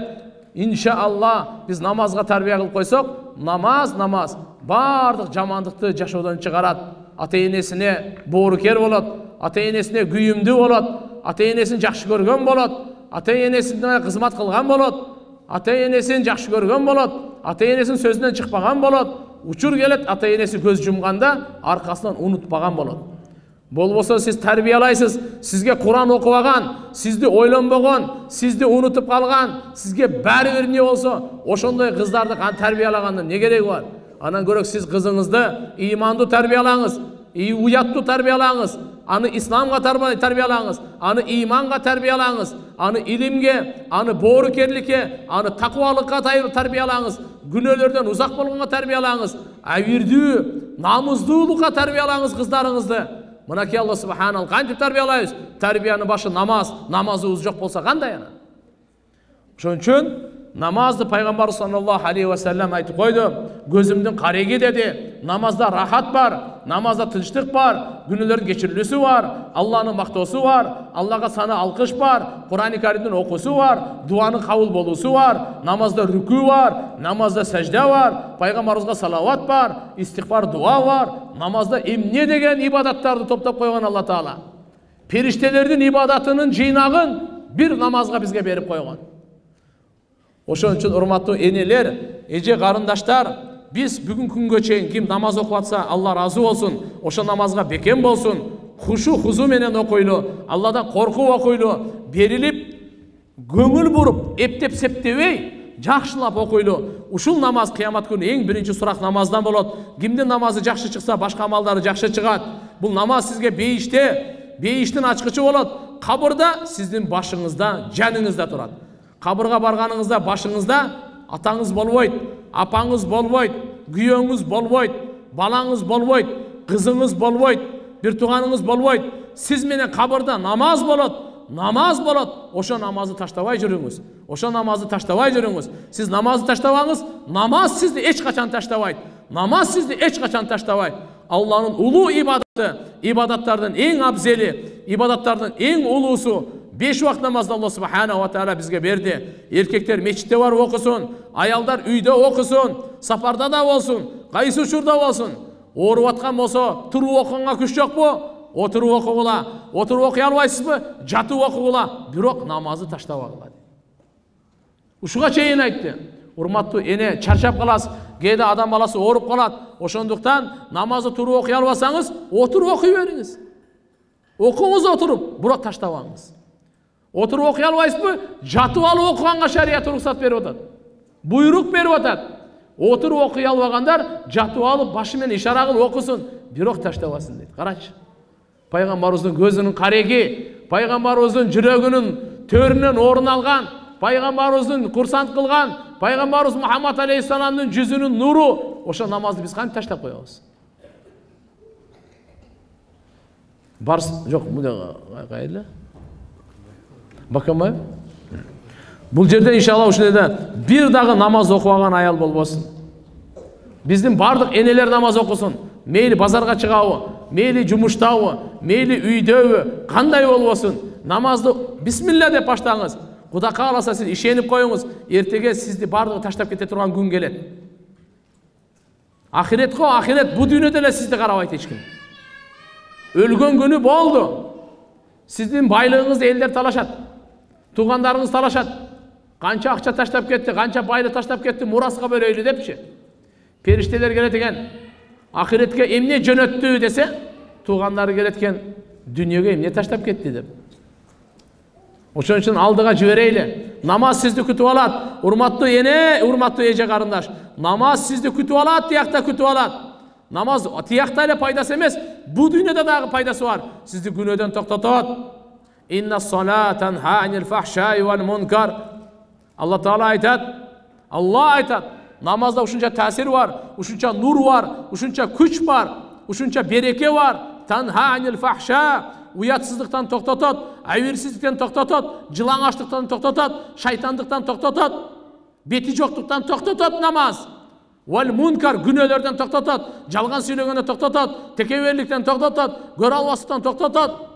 иншалла біз намазға тәрбие қылып қойсақ намаз намаз барлық жамандықты жашаудан шығарады ата енесіне борыкер болады ата енесіне күйімді болады ата енесін жақсы көрген болады ата енесіне қызмат қылған болады ата енесін жақсы көрген болады ата енесінің сөзінен шықпаған болады. Учур келеді ата енесі көз жұмғанда арқасынан ұмытпаған болады. Болбосо сіз тәрбиелайсыз сізге құран алған сізді ойланбаған сізді ұмытып қалған сізге бәрібір не болса ошондой қыздарды тәрбиелағанда не керегі бар анан көрек сіз қызыңызды иманды тәрбиелаңыз уятты тәрбиелаңыз аны исламға тәрбиелаңыз аны иманға тәрбиелаңыз аны илимге аны боорукерликке аны такубалыкка тәрбиелаңыз күнөөлөрдөн узак болгонго тәрбиелаңыз абийирдүү намуздуулукка тәрбиелаңыз кыздарыңызды мынакей алла субханала кантип тәрбиелайбыз тәрбиянын башы намаз намазыбыз жок болсо кандай анан ошон үчүн намазды пайғамбар саллаллаху алейхи уассалам айтып қойды көзімдің қарегі деді намазда рахат бар намазда тыныштық бар күнәлердің кешірілісі бар алланың мақтаусы бар аллаға саны алқыш бар құран кәрімнің оқысы бар дуаның қабыл болусы бар намазда рүку бар намазда сәжда бар пайғамбарымызға салауат бар истиғфар дуа бар намазда емне деген ибадаттарды топтап қойған алла тағала періштелердің ибадатының жинағын бір намазға бізге беріп қойған ошон үчүн урматтуу энелер эже карындаштар биз бүгүнкү күнгө чейин ким намаз окуп атса алла ыраазы болсун ошол намазга бекем болсун хушу хузу менен окуйлу алладан коркуп окуйлу берилип көңүл буруп эптеп септебей жакшылап окуйлу ушул намаз кыямат күнү эң биринчи сурак намаздан болот кимдин намазы жакшы чыкса башка амалдары жакшы чыгат бул намаз сизге бейиште бейіштің ачқычы болады қабырда сіздің башыңызда жаныңызда тұрады қабырға барғаныңызда башыңызда атаңыз болбойт апаңыз болбойт күйеуіңіз болбойт балаңыз болбойт қызыңыз болбойт бір туғаныңыз болбойт. Сіз менен қабырда намаз болады намаз болады ошо намазды таштабай жүрүңүз ошо намазды таштабай жүрүңүз сиз намазды таштабаңыз намаз сизди эч качан намаз сизди эч качан таштабайт алланын ибадаты ибадаттардын эң абзели ибадаттардын эң улуусу беш убакыт намазды алла субханала тағала бізге берді еркектер мешітте барып оқысын аялдар үйде оқысын сапарда да болсын қайсы учурда болсын ооруп аткан болсо туруп окуганга күч жокпу отырып оқығыла отырып оқи албайсызбы жатып оқығыла бирок намазды таштабагыла ушуга чейин айтты урматтуу эне чарчап каласыз кээде адам баласы ооруп калат ошондуктан намазды туруп окуй албасаңыз отуруп окуй бериңиз окуңуз отуруп бирок таштабаңыз отырып оқи албайсызбы жатып алып оқығанға шарият рұқсат беріп атат бұйрық беріп атат отырып оқи албағандар жатып алып башымен ишара қылып оқысын бирок таштабасын дейді қарашы пайғамбарымыздың көзінің қареги пайғамбарымыздың жүрегінің төрінен орын алған пайғамбарымыздың курсант қылған пайғамбарымыз мұхаммад алейхисаламның жүзінің нұры ошо намазды біз кантип таштап коебуз барс жоқ қайда баканбаев бұл жерде иншалла ушул жерде бир дагы намаз окубаган аял болбосун биздин баардык энелер намаз окусун мейли базарга чыгабы мейли жумуштабы мейли үйдөбү кандай болбосун намазды бисмилля деп баштаңыз кудай кааласа сиз ишенип коюңуз эртеге сизди баардыгы таштап кете турган күн келет ахирет го ахирет бул дүйнөдө эле сизди карабайт эч ким өлгөн күнү болду сиздин байлыгыңызды элдер талашат туугандарыңыз талашат канча акча таштап кетти канча байлык таштап кетти мураска бөлөйлү депчи периштелер келет экен ахиретке эмне жөнөттү десе туугандары келет экен дүнүйөгө эмне таштап кетти деп. Ошон үчүн алдыга жиберейли намаз сизди күтүп алат урматтуу эне урматтуу эже карындаш намаз сизди күтүп алат тиякта күтүп алат намаз тиякта эле пайдасы эмес бул дүйнөдө дагы пайдасы бар. Сизди күнөөдөн токтотот алла тағала айтады алла айтады намазда ушунча таасир бар ушунча нур бар ушунча күч бар ушунча береке бар танха анил фахша уятсыздықтан тоқтатады әуелсіздіктен тоқтатады жылаңаштықтан тоқтатады шайтандықтан тоқтатады беті жоқтықтан тоқтатады намаз уәл мункар күнәлерден тоқтатады жалған сөйлегеннен тоқтатады текеберліктен тоқтатады көре албастықтан тоқтатады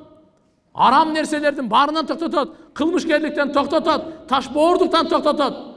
арам нәрселердің барынан тоқтатады қылмыскерліктен тоқтатады ташбоордуктан тоқтатады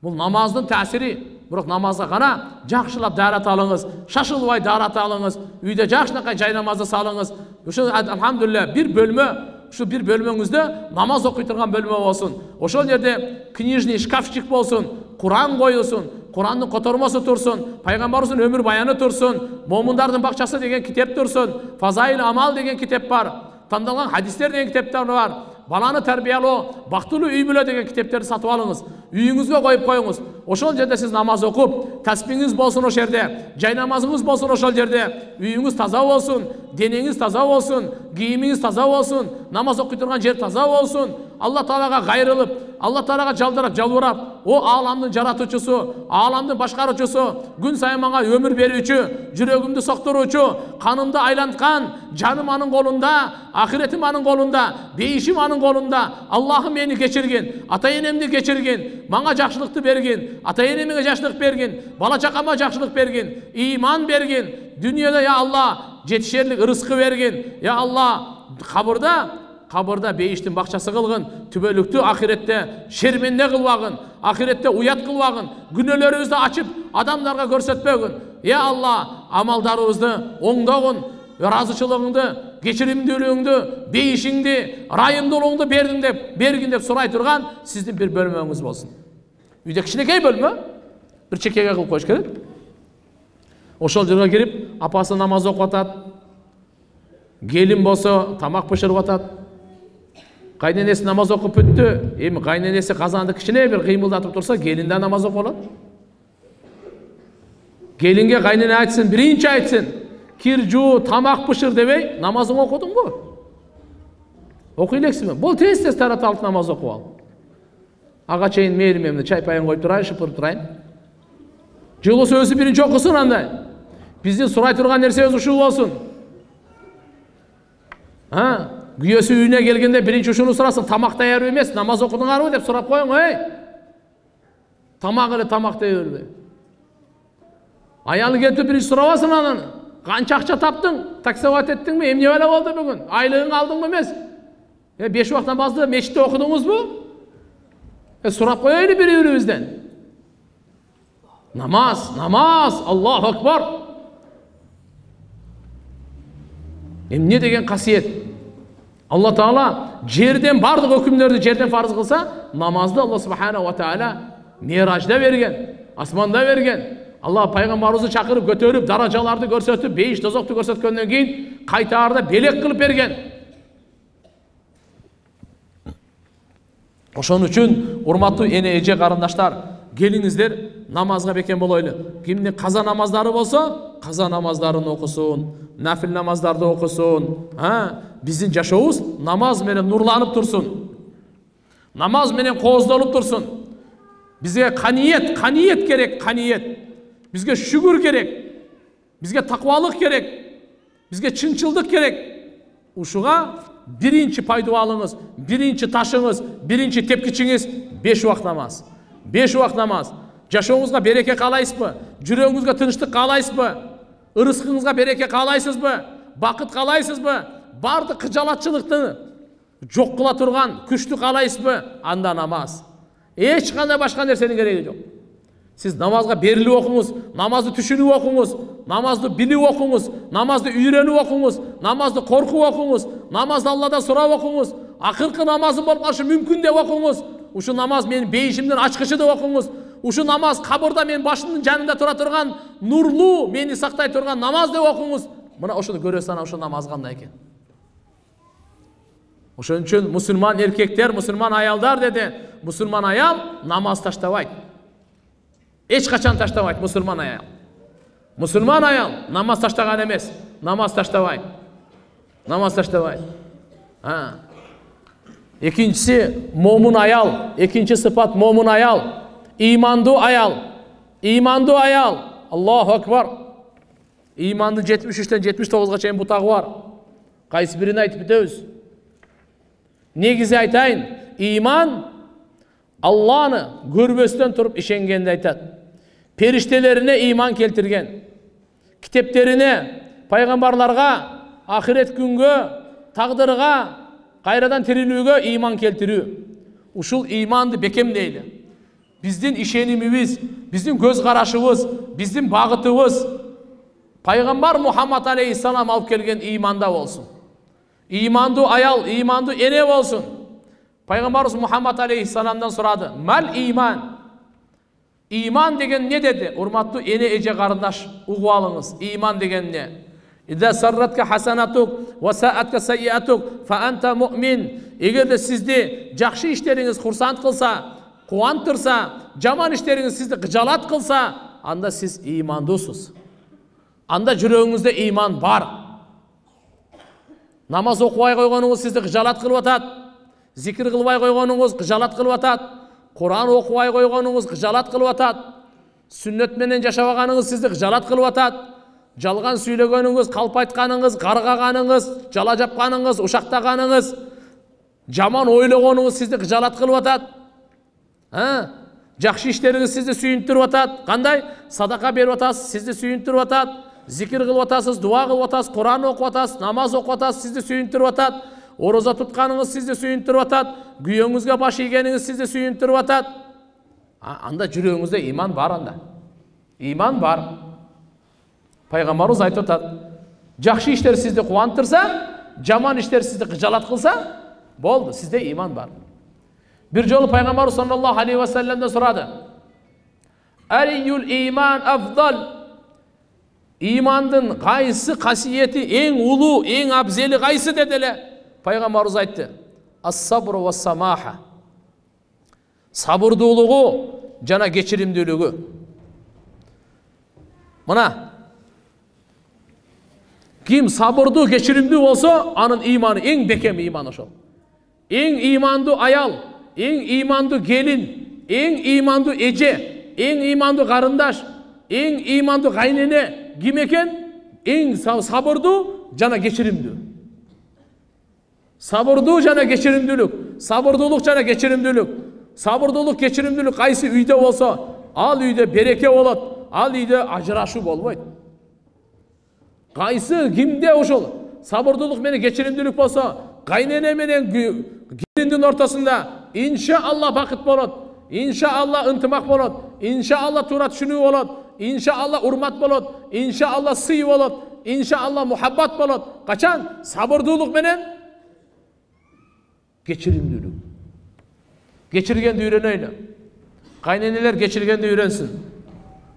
бұл намаздың тәсірі бирок намазға ғана жақшылап дәрат алыңыз шашылбай дәрат алыңыз үйде жақшынакай жай намазды салыңыз ошо альхамдулилля бир бөлмө ушу бир бөлмөңүздө намаз окуй турган бөлмө болсун ошол жерде книжный шкафчик болсун куран коюлсун курандын котормосу турсун пайгамбарыбыздын өмүр баяны турсун момундардын бакчасы деген китеп турсун фазаил амал деген китеп бар таңдалған хадистер деген кітаптар бар баланы тәрбиелоо бактылуу үй бүлө деген китептерди сатып алыңыз үйүңүзгө коюп коюңуз ошол жерде сиз намаз окуп таспиңиз болсун ошол жерде жай намазыңыз болсун ошол жерде үйүңүз таза болсун денеңиз таза болсун кийимиңиз таза болсун намаз окуй турган жер таза болсун алла таалага кайрылып алла таалага жалдарап жалбырап о ааламдын жаратуучусу ааламдын башкаруучусу күн сайын мага өмүр берүүчү жүрөгүмдү соктуруучу канымды айланткан жаным анын колунда ахиретим анын колунда бейишим анын колунда аллахым мени кечиргин ата энемди кечиргин мага жакшылыкты бергин ата энеме жакшылык бергин бала чакама жакшылык бергин ыйман бергин дүнүйөдө я алла жетишерлик ырыскы бергин я алла кабырда қабырда бейіштің бақшасы қылғын түбөлүктүү ақиретте шерменде қылбагын ақиретте уят қылбагын күнөөлөрүбүздү ачып адамдарға көрсөтпөгүн е алла амалдарыбызды оңдогун ыраазычылыгыңды кечиримдүүлүгүңдү бейишиңди ырайымдуулугуңду бердиң деп бергин деп сурай турган сиздин бир бөлмөңүз болсун үйдө кичинекей бөлмө бир чекеге кылып коюш керек ошол жерге кирип апасы намаз окуп атат келин болсо тамак бышырып атат қайненесі намаз оқып бүтті эми қайненесі қазанды кішкене бір қимылдатып тұрса келін де намаз оқып алады келінге қайнене айтсын бірінші айтсын кир жуу тамак бышыр дебей намазыңды окудуңбу окуй элексиңби бол тез тез тарата алып намаз окуп ал ага чейин мээри мен чай пайын коюп турайын шыпырып турайын же болбосо өзү биринчи окусун андай биздин сурай турган нерсебиз ушул болсун күйөөсү үйүнө келгенде биринчи ушуну сурасын тамак даярбы эмес намаз окудуңарбы деп сурап коюң эй тамак эле тамак дей бербей аялы келип биринчи сурабасын анан канча акча таптың таксовать эттиңби эмне бала болду бүгүн айлыгыңды алдыңбы эмес беш убакыт намазды мечитте окудуңузбу э сурап коелу бири бирибизден намаз намаз акбар эмне деген касиет алла тағала жерден барлық өкімдерді жерден парыз қылса намазды алла субханала тағала миражда берген асманда берген алла пайғамбарымызды шақырып көтеріп даражаларды көрсетіп бейіш тозоқты көрсеткеннен кейін қайтарда белек қылып берген ошон үчүн урматтуу эне эже карындаштар келиңиздер намазға бекен болойлу. Кимдин каза намаздары болсо каза намаздарын окусун нафил намаздарды окусун биздин жашообуз намаз менен нурланып турсун. Намаз менен кооздолуп турсун. Бизге каниет каниет керек каниет. Бизге шүгүр керек бизге такыбалык керек бизге чынчылдык керек. Ушуга биринчи пайдубалыңыз биринчи ташыңыз биринчи тепкичиңиз беш убакыт намаз беш убакыт намаз жашооңузга береке каалайсызбы жүрөгүңүзгө тынчтык каалайсызбы ырыскыңызга береке каалайсызбы бакыт каалайсызбы бардық қыжалатшылықты жоқ қыла тұрған күшті қалайсыз анда намаз ешқандай басқа нәрсенің керегі жоқ сіз намазға беріліп оқыңыз намазды түшініп оқыңыз намазды біліп оқыңыз намазды үйреніп оқыңыз намазды қорқып оқыңыз намазды алладан сұрап оқыңыз ақырғы намазым болып қалшы мүмкін деп оқыңыз ушу намаз менің бейішімнің ашқышы деп оқыңыз ушу намаз қабырда менің башымның жанында тұра тұрған нұрлы мені сақтай тұрған намаз деп оқыңыз мына ошоны көресіз ана ошо намаз қандай екен ошон үчүн мусулман эркектер мусулман аялдар деди мусулман аял намаз таштабайт эч качан таштабайт мусулман аял мусулман аял намаз таштаган эмес намаз таштабайт намаз таштабайт экинчиси момун аял экинчи сыпат момун аял ыймандуу аял ыймандуу аял аллаху акбар ыймандын жетимиш үчтөн жетимиш тогузга чейин бутагы бар кайсы бирин айтып бүтөбүз негізі айтайын иман алланы көрбестен тұрып ішенгенді айтады періштелеріне иман келтірген кітептеріне пайғамбарларға ақырет күнге тағдырға қайрадан тірілуге иман келтіру. Ушул иманды бекемдейді біздің ишенимибиз біздің көз қарашыбыз біздің бағытыбыз пайғамбар мұхаммад алейхисалам алып келген иманда болсын. Иманды аял иманды ене болсын. Пайғамбарымыз мұхаммад алейхисаламдан сұрады мәл иман иман деген не деді урматтуу ене эже қарындаш угуп алыңыз иман деген не егер де сізді жақсы іштеріңіз құрсант қылса жаман іштеріңіз сізді қыжалат қылса анда сіз имандысыз анда жүрегіңізде иман бар намаз оқымай қойғаныңыз сізді қыжалат қылып жатады зикір қылмай қойғаныңыз қыжалат қылып жатады құран оқымай қойғаныңыз қыжалат қылып жатады сүннетменен жашамағаныңыз сізді қыжалат қылып жатады жалған сөйлегеніңіз қалып айтқаныңыз қарғағаныңыз жала жапқаныңыз ушақтағаныңыз жаман ойлағаныңыз сізді қыжалат қылып жатады жақсы іштеріңіз сізді сүйінтіріп жатады қандай садақа беріп жатасыз сізді сүйінтіріп жатады зикір қылып жатасыз дуа қылып жатасыз құран оқып жатасыз намаз оқып жатасыз сізді сүйіндіріп жатады ораза тұтқаныңыз сізді сүйіндіріп жатады күйеуіңізге баш игеніңіз сізді сүйіндіріп жатады анда жүрегіңізде иман бар анда. Иман бар. Пайғамбарымыз айтып жатады жақсы іштер сізді қуантырса жаман іштер сізді қыжалат қылса болды сізде иман бар бір жолы пайғамбарымыз саллаллаху алейхи уассаламдан сұрады иман афдал имандың қайсы қасиеті ең ұлы ең абзелі қайсы деді эле пайғамбарымыз айтты ассабр уассамаха сабырдуулугу жана кечиримдүүлүгү мына ким сабырдуу кечиримдүү болсо анын ыйманы эң бекем ыйман ошол эң ыймандуу аял эң ыймандуу келин эң ыймандуу эже эң ыймандуу карындаш эң ыймандуу кайнене ким экен эң сабырдуу жана кечиримдүү сабырдуу жана кечиримдүүлүк сабырдуулук жана кечиримдүүлүк сабырдуулук кечиримдүүлүк кайсы үйдө болсо ал үйдө береке болот ал үйдө ажырашуу болбойт кайсы кимде ушул сабырдуулук менен кечиримдүүлүк болсо кайнене менен келиндин ортосунда иншаалла бакыт болот иншаалла ынтымак болот иншаалла туура түшүнүү болот иншаалла урмат болот иншаалла сый болот иншаалла мухаббат болот качан сабырдуулук менен кечиримдүүлүк кечиргенди үйрөнөйлү кайненелер кечиргенди үйрөнсүн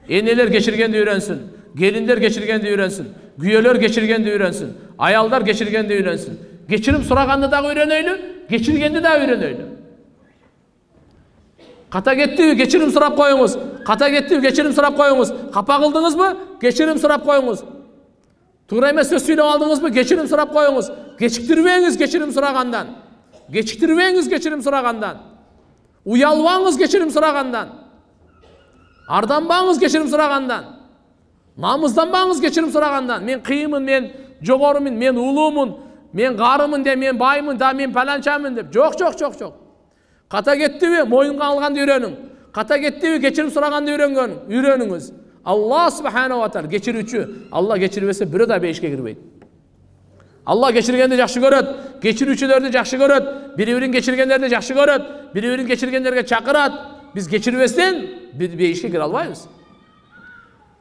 энелер кечиргенди үйрөнсүн келиндер кечиргенди үйрөнсүн күйөөлөр кечиргенди үйрөнсүн аялдар кечиргенди үйрөнсүн кечирим сураганды дагы үйрөнөйлү кечиргенди дагы үйрөнөйлү ката кеттиби кечирим сурап коюңуз ката кеттиби кечирим сурап коюңуз капа кылдыңызбы кечирим сурап коюңуз туура эмес сөз сүйлөп алдыңызбы кечирим сурап коюңуз кечиктирбеңиз кечирим сурагандан кечиктирбеңиз кечирим сурагандан уялбаңыз кечирим сурагандан арданбаңыз кечирим сурагандан намызданбаңыз кечирим сурагандан мен кыйынмын мен жогорумун мен улуумун мен карымын деп мен баймын да мен паланчамын деп жок жок жок жок ката кеттиби моюнга алганды үйрөнүң ката кеттиби кечирим сураганды үйрөнгөн үйрөнүңүз алла субханала таала кечирүүчү алла кечирбесе бирөө да бейишке кирбейт алла кечиргенди жакшы көрөт кечирүүчүлөрдү жакшы көрөт бири бирин кечиргендерди жакшы көрөт бири бирин кечиргендерге чакырат биз кечирбестен бейишке кіре албайбыз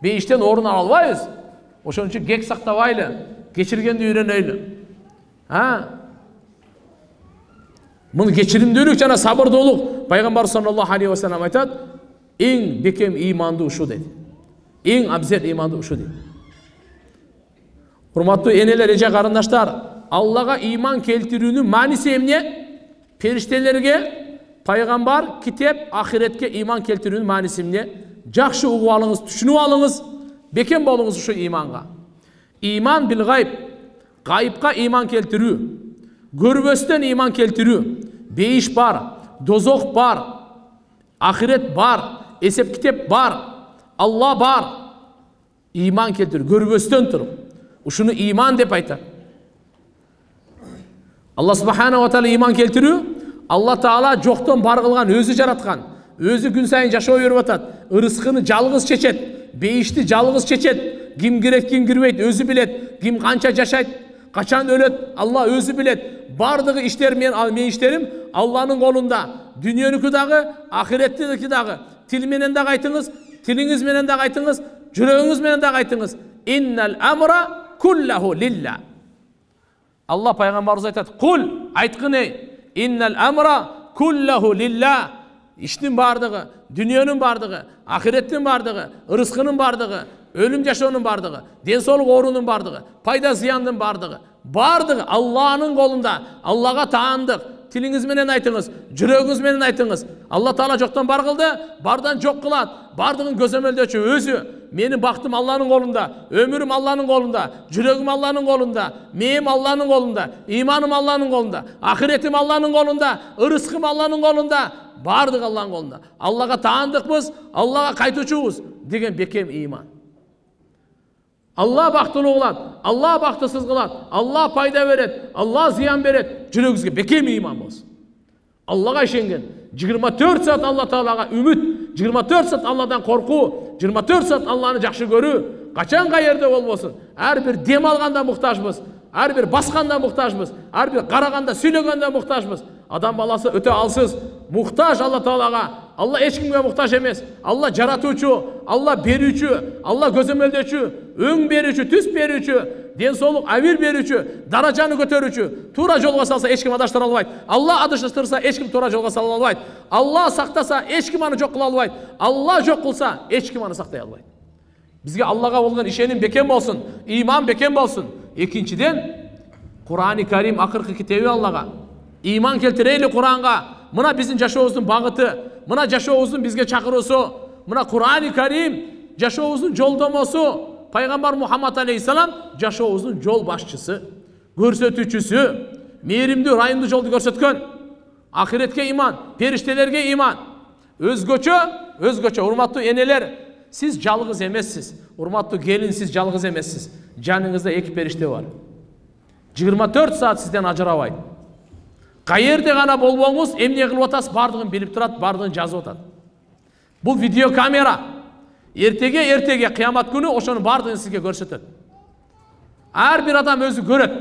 бейіштен орын ала албайбыз ошон үчүн кек сактабайлы кечиргенди үйрөнөйлү а муну кечиримдүүлүк жана сабырдуулук пайгамбар саллаллаху алейхи вассалам айтат эң бекем ыймандуу ушу дейт эң абзел ыймандуу ушу дейт урматтуу энелер эже карындаштар аллага ыйман келтирүүнүн мааниси эмне периштелерге пайғамбар китеп ақиретке иман келтірүүнүн мааниси эмне жакшы угуп алыңыз түшүнүп алыңыз бекем болуңуз ушу иманга иман бил гайб гайыпка иман келтирүү көрбөстөн иман келтирүү бейиш бар дозок бар ақирет бар эсеп китеп бар алла бар иман келтирүү көрбөстөн туруп ушуну иман деп айтат алла субханала тағала иман келтирүү алла тағала жоқтан бар қылған өзі жаратқан өзі күн сайын жашоо беріп жатады ырыскыны жалғыз шешет бейішті жалғыз шешет ким кіреді ким кірбейді өзі білет ким қанша жашайды қашан өледі алла өзі білет бардығы іштер мен мен іштерім алланың қолында дүниенікі дағы ақиреттікі дағы тіл менен дағы айтыңыз тіліңіз менен дағы айтыңыз жүрегіңіз менен дағы айтыңыз куллаху лилля алла пайғамбарымыз айтады құл айтқын ей иннал амра куллаху лилля иштин бардыгы дүниенің бардыгы ахиреттин бардыгы ырыскынын бардыгы өлүм жашоонун бардыгы ден соолук оорунун бардыгы пайда зыяндын бардыгы бардыгы алланын колунда аллага таандык тилиңиз менен айтыңыз жүрөгүңүз менен айтыңыз. Алла таала жоктон бар кылды бардан жок кылат бардыгын көзөмөлдөөчү өзү менин бактым алланын колунда өмүрүм алланын колунда жүрөгүм алланын колунда мээм алланын колунда иманым алланын колунда акыретим алланын колунда ырыскым алланын колунда бардыгы алланын колунда аллага таандыкпыз аллага кайтуучубуз деген бекем иман. Алла бактылуу кылат алла бактысыз кылат алла пайда берет алла зыян берет жүрөгүңүзгө бекем ыйман болсун аллага ишенген жыйырма төрт саат алла үмүт жыйырма төрт саат алладан жыйырма төрт саат алланы жакшы көрүү качан каерде болбосун ар бир дем алганда муктажбыз ар бир басканда муктажбыз ар бир караганда сүйлөгөндө муктажбыз адам баласы өтө алсыз муктаж алла таалага алла ешкімге мұқтаж емес алла жаратушы алла беруші алла көзөмөлдөөчү өң беруші түс беруші денсаулық әуір беруші даражаны көтеруші тура жолға салса ешкім адаштыра албайт алла адаштырса ешкім тура жолға сала албайт алла сақтаса ешкім аны жоқ қыла албайт алла жоқ қылса ешкім аны сақтай албайт бізге аллаға болған ишеним бекем болсын иман бекем болсын екіншіден құрани карим ақырғы китеби аллаға иман келтірелі құранға мына біздің жашообуздун багыты мына жашообуздун бизге чакыруусу мына курани карим жашообуздун жолдомосу пайғамбар мұхаммад алейхисалам жашообуздун жол башчысы көрсөтүүчүсү мээримдүү ырайымдуу жолду көрсөткөн ақиретке иман періштелерге иман өзгөчө өзгөчө урматтуу энелер сиз жалғыз емессіз урматтуу келін сиз жалғыз емессіз жаныңызда эки периште бар 24 саат сизден ажырабайт каерде гана болбоңуз эмне кылып атасыз баардыгын билип турат баардыгын жазып атат бул видеокамера. Эртеге кыямат күнү ошонун баардыгын сизге көрсөтөт ар бир адам өзү көрөт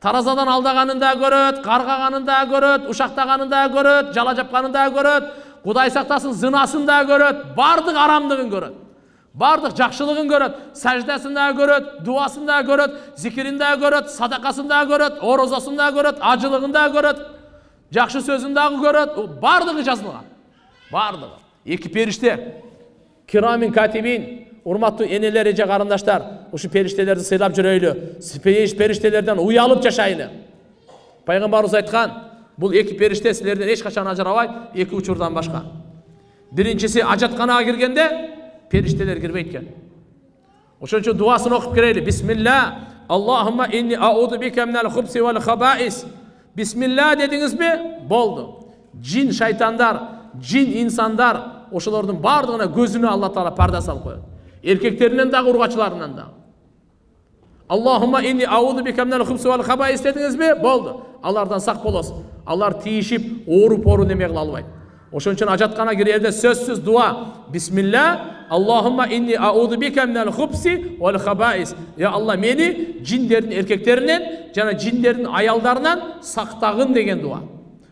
таразадан алдағанын да көрөт қарғағанын да көрөт ушақтағанын да көрөт жала жапқанын да көрөт құдай сақтасын зынасын да көрөт бардық арамдығын көрөт бардық жақшылығын көрөт сәждасын да көрөт дуасын да көрөт зикирин да көрөт садақасын да көрөт орозасын да көрөт ажылығын да көрөт жақсы сөзін дағы көрөт. Бардығы жазылған. Бардығы. Екі періште. Кирамин катибин урматтуу энелер эже карындаштар ушу периштелерди сыйлап жүрөйлү периштелерден уялып жашайлы пайгамбарыбыз айткан бул эки периште силерден эч качан ажырабайт эки учурдан башка биринчиси ажатканага киргенде периштелер кирбейт экен ошон үчүн дубасын окуп кирели бисмилля аллахумма инни ауду бика минал хубси вал хабаис бисмилля дедиңизби болду жин шайтандар жин инсандар ошолордун баардыгына көзүнө алла таала парда салып коет еркектерінен дағы ұрғашыларынан дағы аллахума инни ауду бика минал хубси вал хабаис дедіңіз бе болды алардан сақ боласыз алар тиішіп ору пору неме қыла албайды ошон үчүн ажаткана кирерде сөзсүз дуа бисмилля аллахума инни ауду бика минал хубси вал хабаис я алла мени жиндердин эркектеринен жана жиндердин аялдарынан сактагын деген дуа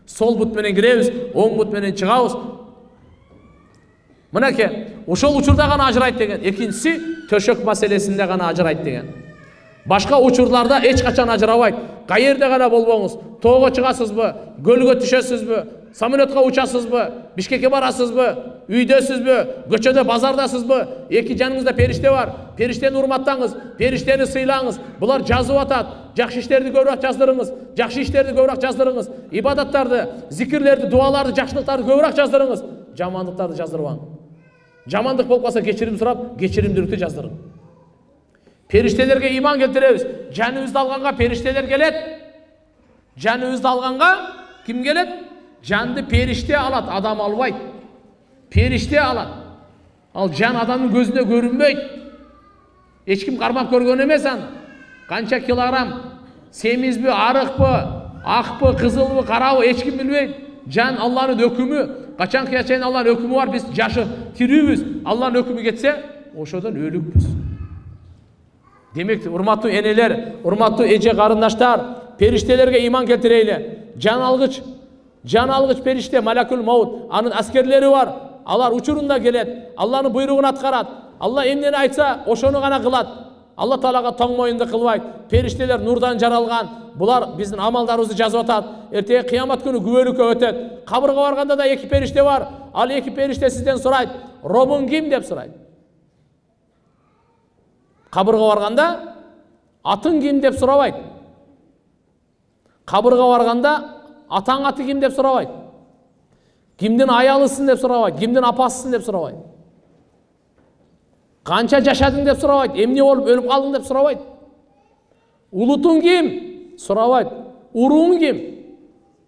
сол менен киребиз оң менен чыгабыз мынакей ошол учурда гана ажырайт деген экинчиси төшөк маселесинде гана ажырайт деген башка учурларда эч качан ажырабайт каерде гана болбоңуз тоого чыгасызбы көлгө түшөсүзбү самолетко учасызбы бишкекке барасызбы үйдөсүзбү көчөдө базардасызбы? Эки жаныңызда периште бар. Периштени урматтаңыз периштени сыйлаңыз. Булар жазып атат жакшы иштерди көбүрөөк жаздырыңыз жакшы иштерди көбүрөөк жаздырыңыз. Ибадаттарды зикирлерди дуаларды жакшылыктарды көбүрөөк жаздырыңыз. Жамандыктарды жаздырбаңыз жамандық болып қалса кешірім сұрап кешірімділікті жаздырың періштелерге иман келтіреміз. Жаныбызды алғанға періштелер келеді. Жаныбызды алғанға кім келеді? Жанды періште алады адам албайды періште алады ал жан адамның көзіне көрінбейді ешкім қармап көрген емес аны қанша килограмм семіз бе арық пы ақ пы қызыл бы қара ешкім білмейді жан алланың өкімі қашанға шейін алланың өкімі бар біз жашы тирүүбүз алланың өкімі кетсе ошодон өлүкпүз демек урматтуу энелер урматтуу эже карындаштар периштелерге иман келтирейли жан алгыч периште малакул маут анын аскерлери бар алар учурунда келет алланын буйругун аткарат алла эмнени айтса ошону гана кылат алла тағалаға тоң мойынды қылбайды періштелер нұрдан жаралған бұлар біздің амалдарымызды жазып жатады ертең қиямат күні күбөлүккө өтеді қабырға барғанда да екі періште бар ал екі періште сізден сұрайды робың кім деп сұрайды қабырға барғанда атың кім деп сұрабайды қабырға барғанда атаң аты кім деп сұрабайды? Кімден аялысың деп сұрабайды? Кімден апасысың деп сұрабайды? Қанша жашадың деп сұрабайды? Эмне болып өліп қалдың деп сұрабайды? Ұлытың кім? Сұрабайды. Уруң кім?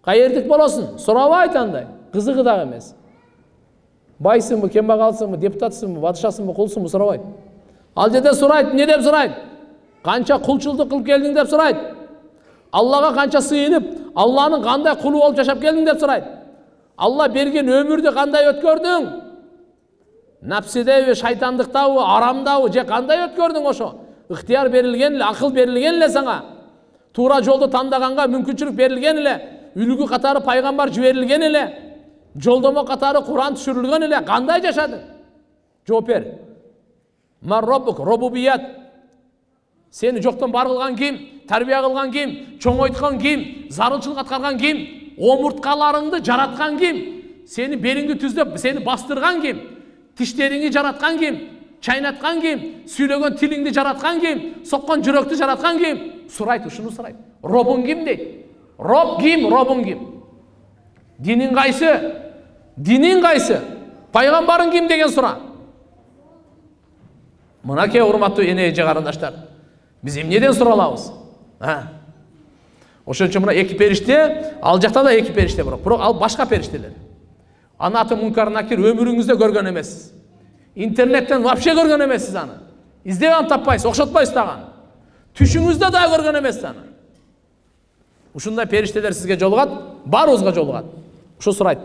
Қай жердік боласың? Сұрабайды андай. Қызығы дағы емес. Байсың ба кембағалсың ба депутатсың ба падышасың ба құлсың ба сұрабайды. Ал жерде сұрайды не деп сұрайды? Қанша құлшылдық қылып келдің деп сұрайды? Аллаға қанша сыйынып алланың қандай құлы болып жашап келдің деп сұрайды алла берген өмірді қандай өткөрдің нәпсідеби шайтандықтабы арамдабы же қандай өткөрдің ошо ыктыяр берилген эле акыл берилген эле сага туура жолду тандаганга мүмкүнчүлүк берилген эле үлгү катары пайгамбар жиберилген эле жолдомо катары куран түшүрүлгөн эле кандай жашадың жооп бер роббук робубият сени жоктон бар кылган ким тарбия кылган ким чоңойткон ким зарылчылык аткарган ким омурткаларыңды жараткан ким сени белиңди түздөп сени бастырган ким тиштериңди жараткан ким чайнаткан ким сүйлөгөн тилиңди жараткан ким соккон жүрөктү жараткан ким сурайт ушуну сурайт робуң ким дейт роб ким робуң ким диниң кайсы диниң кайсы пайгамбарың ким деген сура мынакей урматтуу эне эже карындаштар биз эмнеден суралабыз ошон үчүн мына эки периште ал жакта да эки периште бар бирок ал башка периштелер анаты мункар накир өмүрүңүздө көргөн эмессиз интернеттен вообще көргөн эмессиз аны издеп таппайсыз окшотпайсыз дагы түшүңүздө дагы көргөн эмессиз аны ушундай периштелер сизге жолугат баарыбызга жолугат ушу сурайт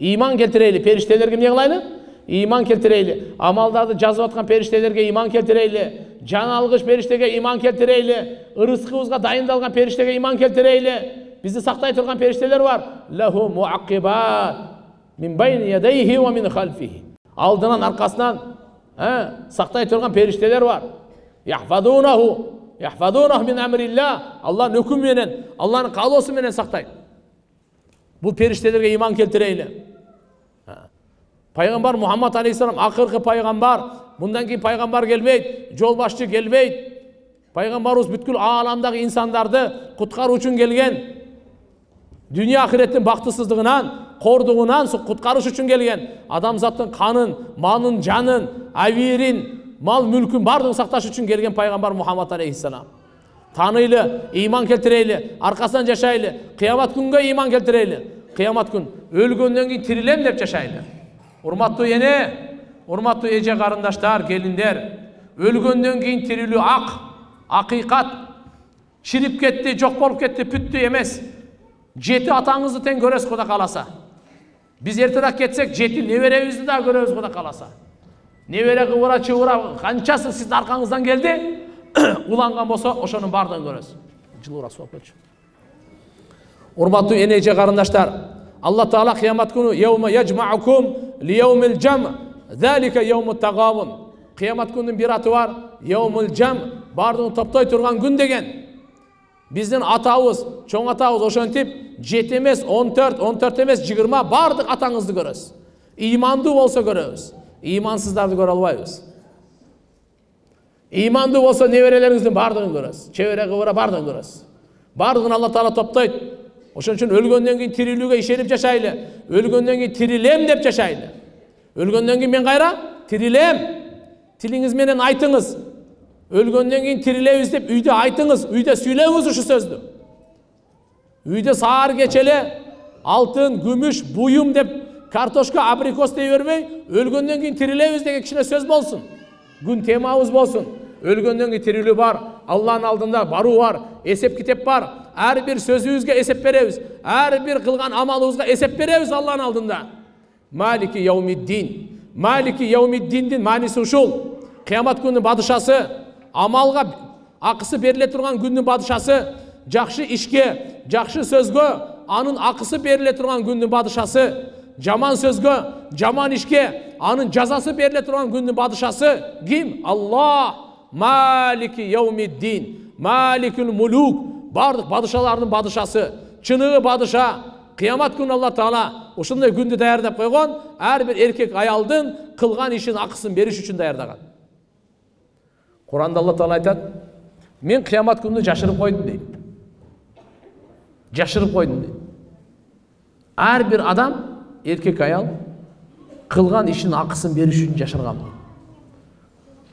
ыйман келтирейли периштелерге эмне кылайлы ыйман келтирейли амалдарды жазып аткан периштелерге ыйман келтирейли жан алгыч периштеге ыйман келтирейли ырыскыбызга дайындалган периштеге ыйман келтирейли бизди сактай турган периштелер бар лаху муакибат мин байни ядайхи ва мин халфихи алдынан аркасынан сактай турган периштелер бар яхфадунаху яхфадунаху мин амрилла алланын өкүмү менен алланын каалоосу менен сактайт бул периштелерге ыйман келтирейли пайғамбар мұхаммад алейхисалам ақырғы пайғамбар бұндан кейін пайғамбар келмейді жолбасшы келмейді пайғамбарымыз бүткіл аламдағы инсандарды құтқару үшін келген дүние ақиреттің бақытсыздығынан қордығынан құтқарушы үшін келген адамзаттың қанын малын жанын әуерін мал мүлкін барлығын сақташ үшін келген пайғамбар мұхаммад алейхисалам таныйлы иман келтірейлі арқасынан жашайлы қиямат күнге иман келтірейлі қиямат күн өлгеннен кейін тірілем деп жашайлы урматтуу эне урматтуу эже карындаштар келиндер өлгөндөн кийин тирилүү ак акыйкат чирип кетти жок болуп кетти бүттү эмес жети атаңызды тең көрөсүз кудай кааласа биз эртерээк кетсек жети неберебизди дагы көрөбүз кудай кааласа небере кыбыра чыбыра канчасы сиздин аркаңыздан келди уланган болсо ошонун баардыгын көрөсүз жылуураак суу алып келчи урматтуу эне эже карындаштар алла тағала қиямат күні залика яуму тағабун қиямат күнінің бір аты бар яумул жам барлығын топтой тұрған күн деген біздің атауыз чоң атауыз ошентип жеті емес он төрт он төрт емес жиырма барлық атаңызды көресіз иманды болса көреміз имансыздарды көре албайбыз иманды болса неберелеріңіздің барлығын көресіз чебере кыбыра барлығын көресіз барлығын алла тағала топтойды ошон үчүн өлгөндөн кийин тирилүүгө ишенип жашайлы өлгөндөн кийин тирилем деп жашайлы өлгөндөн кийин мен кайра тирилем тилиңиз менен айтыңыз өлгөндөн кийин тирилебиз деп үйдө айтыңыз үйдө сүйлөңүз ушу сөздү үйдө саар кечеле алтын күмүш буюм деп картошка абрикос дей бербей өлгөндөн кийин тирилебиз деген кичине сөз болсун күн темабыз болсун өлгөндөн кийин тирилүү бар алланын алдында баруу бар эсеп китеп бар әрбір сөзімізге есеп береміз әрбір қылған амалымызға есеп береміз алланың алдында малики яумиддин малики яумиддиндин мааниси ушул қиямат күнінің падышасы амалға ақысы беріле тұрған күннің падышасы жақсы ішке жақсы сөзге анын ақысы беріле тұрған күннің падышасы жаман сөзге жаман ішке анын жазасы беріле тұрған күннің падышасы ким аллах малики яумиддин маликул мулук барлық падышалардың падышасы чыныгы падыша қиямат күні алла тағала ушундай күнді даярдап койгон ар бир эркек аялдын кылган ишин акысын бериш үчүн даярдаган куранда алла таала айтат мен кыямат күнү жашырып койдум дейт жашырып койдум дейт ар бир адам эркек аял кылган ишинин акысын бериш үчүн жашырган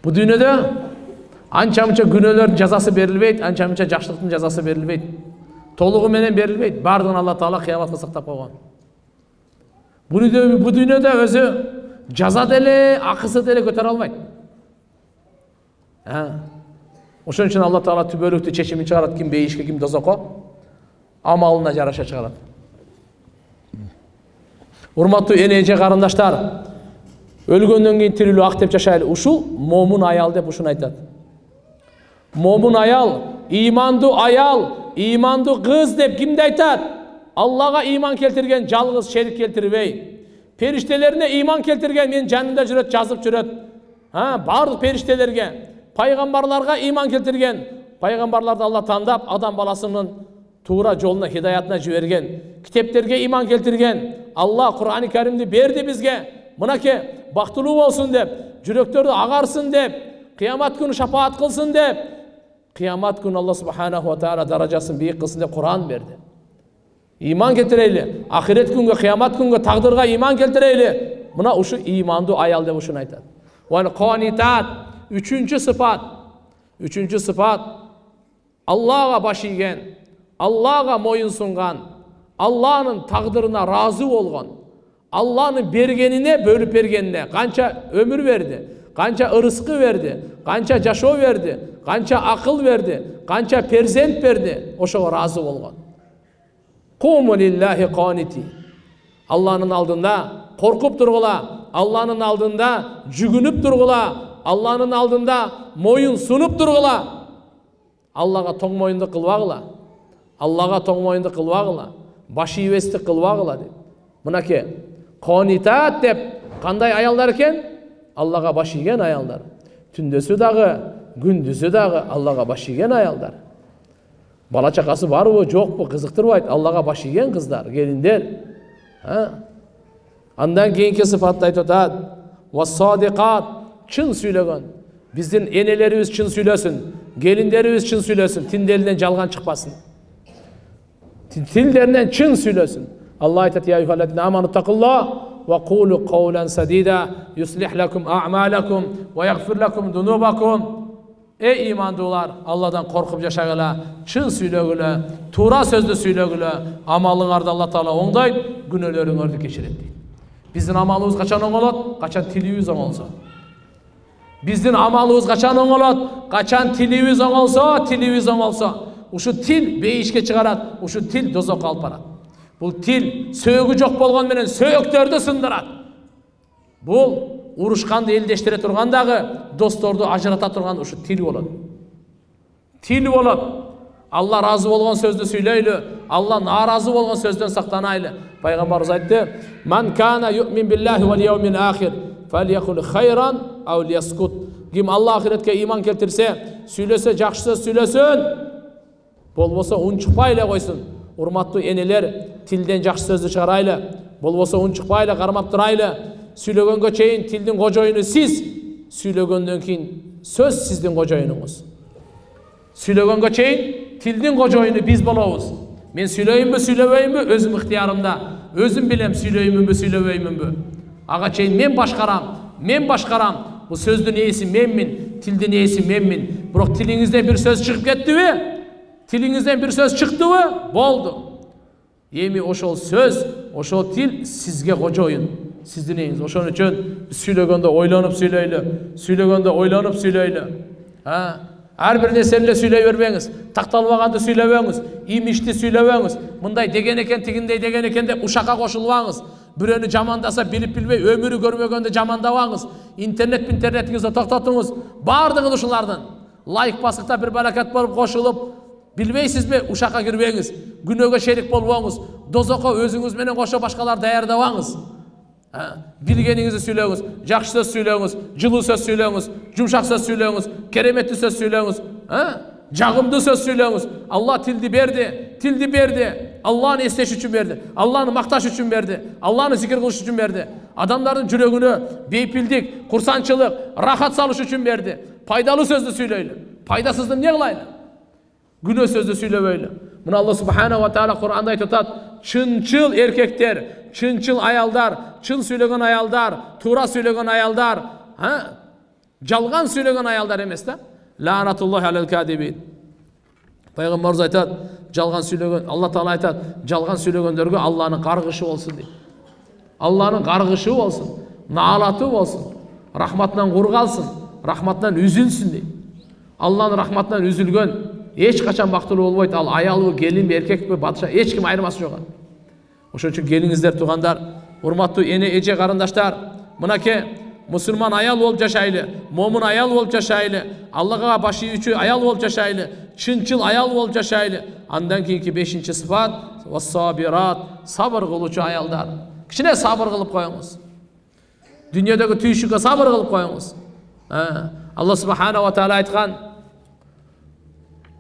бул дүйнөдө анча мынча күнөөлөрдүн жазасы берилбейт анча мынча жакшылыктын жазасы берилбейт толугу менен берилбейт. Баардыгын алла таала кыяматка сактап койгон. Бул дүйнөдө өзү жаза деле акысы деле көтөрө албайт. Ошон үчүн алла таала түбөлүктүү чечимин чыгарат ким бейишке ким дозокко амалына жараша чыгарат. Урматтуу эне эже карындаштар өлгөндөн кийин тирилүү ак деп жашайлы ушул момун аял деп ушуну айтат. Момун аял иманды аял иманды кыз деп кимди айтат аллага иман келтирген жалгыз шерик келтирбей периштелерине иман келтирген менин жанымда жүрөт жазып жүрөт баардык периштелерге пайгамбарларга иман келтирген пайгамбарларды алла тандап адам баласынын туура жолуна хидаятына жиберген китептерге иман келтирген алла курани каримди берди бизге мынакей бактылуу болсун деп жүрөктөрү агарсын деп кыямат күнү шапаат кылсын деп қиямат күні алла субханаху тағала даражасын биік қылсын деп құран берді иман келтірелі ақирет күнге қиямат күнге тағдырға иман келтірелі мына ушу иманды аял деп ушуну айтады sıfat. Üçüncü sıfat. Allah'a baş igen, Allah'a moyun sungan, Allah'ın taqdırına razı olgan, Allah'ın bergenine bölüp bergenine kança ömür verdi, kança ırıskı verdi, kança жашоо verdi, kança perzent verdi, oşoğa razı olgan. Kumu lillahi qaniti. Allah'ın aldığında korkup durgula, Allah'ın aldığında cügünüp durgula, Allah'ın aldığında moyun sunup durgula. Allah'a тоң мойынды қылбағыла аллаға тоң мойынды қылбағыла баш иебестік қылбағыла деп мынаке қонитат деп қандай аялдар екен аллаға баш иген аялдар түндесі дағы күндізі дағы аллаға баш иген аялдар бала чақасы барбы жоқпы қызықтырбайды аллаға баш иген қыздар келіндер андан кейінгі сыфатты айтып жатады шын сөйлеген біздің енелеріміз шын сөйлесін келіндеріміз шын сөйлесін тіндерінен жалған шықпасын тілдерінен шын сөйлесін алла айтады я аману وقولوا قولا سديدا يصلح لكم أعمالكم ويغفر لكم ذنوبكم ey имандуулар алладан қорқып жашағыла шын сөйлегілі тура сөзді сөйлегілі амалыңарды алла тағала оңдайды күнәлеріңерді кешіреді дейді біздің амалымыз қашан оңалады қашан тіліміз оңалса біздің амалыбыз қашан оңалады қашан тіліміз оңалса тіліміз оңалса ушу тил бейишке чыгарат ушу тил дозокко алып барат Бул тил сөөгү жок болгону менен сөөктөрдү сындырат бул урушканды элдештире турган дагы досторду ажырата турган ушу тил болот тил болот алла разы болгон сөздү сүйлөйлү алла нааразы болгон сөздөн сактанайлы пайгамбарыбыз айтты ман кана юмин биллахи вал яумил ахир фалякул хайран ау лияскут ким алла ахиретке иман келтирсе сүйлөсө жакшы сөз сүйлөсүн болбосо унчукпай эле койсун урматтуу энелер тилден жакшы сөздү чыгарайлы болбосо унчукпай эле кармап турайлы. Сүйлөгөнгө чейин тилдин кожоюну сиз сүйлөгөндөн кийин сөз сиздин кожоюнуңуз. Сүйлөгөнгө чейин тилдин кожоюну биз болобуз. Мен сүйлөйүнбү сүйлөбөйүнбү өзүм ыктыярымда. Өзүм билем сүйлөйүнбү сүйлөбөйүнбү ага чейин мен башкарам мен башкарам. Бул сөздүн ээси менмин тилдин ээси менмин. Бирок тилиңизден бир сөз чыгып кеттиби тилиңизден бир сөз чыктыбы болду эми ошол сөз ошол тил сизге кожоюн сиздин ээңиз ошон үчүн сүйлөгөндө ойлонуп сүйлөйлү сүйлөгөндө ойлонуп сүйлөйлү ар бир нерсени эле сүйлөй бербеңиз такталбаганды сүйлөбөңүз имишти сүйлөбөңүз мындай деген экен тигиндей деген экен деп ушакка кошулбаңыз бирөөнү жамандаса билип билбей өмүрү көрмөгөндү жамандабаңыз интернет интернетиңизди токтотуңуз баардыгын ушулардын лайк басыкта бир баракат болуп кошулуп билбейсизби ушакка кирбеңиз күнөөгө шерик болбоңуз дозокко өзүңүз менен кошо башкаларды даярдабаңыз билгениңизди сүйлөңүз жакшы сөз сүйлөңүз жылуу сөз сүйлөңүз жумшак сөз сүйлөңүз кереметтүү сөз сүйлөңүз жагымдуу сөз сүйлөңүз алла тилди берди тилди берди алланы эстеш үчүн берди алланы макташ үчүн берди алланы зикир кылыш үчүн берди адамдардын жүрөгүнө бейпилдик курсанчылык рахат салыш үчүн берди пайдалуу сөздү сүйлөйлү пайдасызды эмне кылайлы күнөө сөздү сүйлөбөйлү мына алла субханала таала куранда айтып атат чынчыл эркектер чынчыл аялдар чын сүйлөгөн аялдар туура сүйлөгөн аялдар жалган сүйлөгөн аялдар эмес да пайгамбарыбыз айтат жалган сүйлөгөн алла таала айтат жалган сүйлөгөндөргө алланын каргышы болсун дейт алланын каргышы болсун наалаты болсун рахматынан кур калсын рахматынан үзүлсүн дейт алланын рахматынан үзүлгөн ешқашан бактылуу болбойт ал аялбы келинби эркекпи батыша эч ким айырмасы жок ошон үчүн келиңиздер туугандар урматтуу эне эже карындаштар мынакей мусулман аял болуп жашайлы момун аял болуп жашайлы аллага баш ийүүчү аял болуп жашайлы чынчыл аял болуп жашайлы андан кийинки бешинчи сыфат сабират сабыр кылуучу аялдар кичине сабыр кылып коюңуз дүйнөдөгү түйшүккө сабыр кылып коюңуз алла субханала таала айткан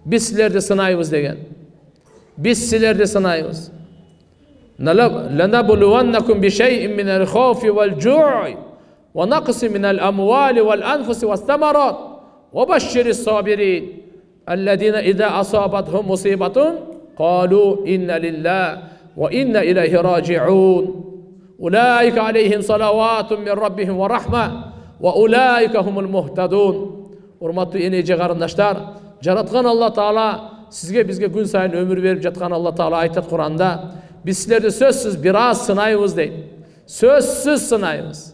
biz sizlarni sinaymiz بس biz sizlarni sinaymiz لنبلونكم بشيء من الخوف والجوع ونقص من الأموال والأنفس والثمرات وبشر الصابرين الذين إذا أصابتهم مصيبة قالوا إن لله وإنا إليه راجعون أولئك عليهم صلوات من ربهم ورحمة وأولئك هم المهتدون ورمتوا إني جغر النشتار жараткан алла таала сизге бизге күн сайын өмүр берип жаткан алла таала айтат куранда биз силерди сөзсүз бир аз сынайбыз дейт сөзсүз сынайбыз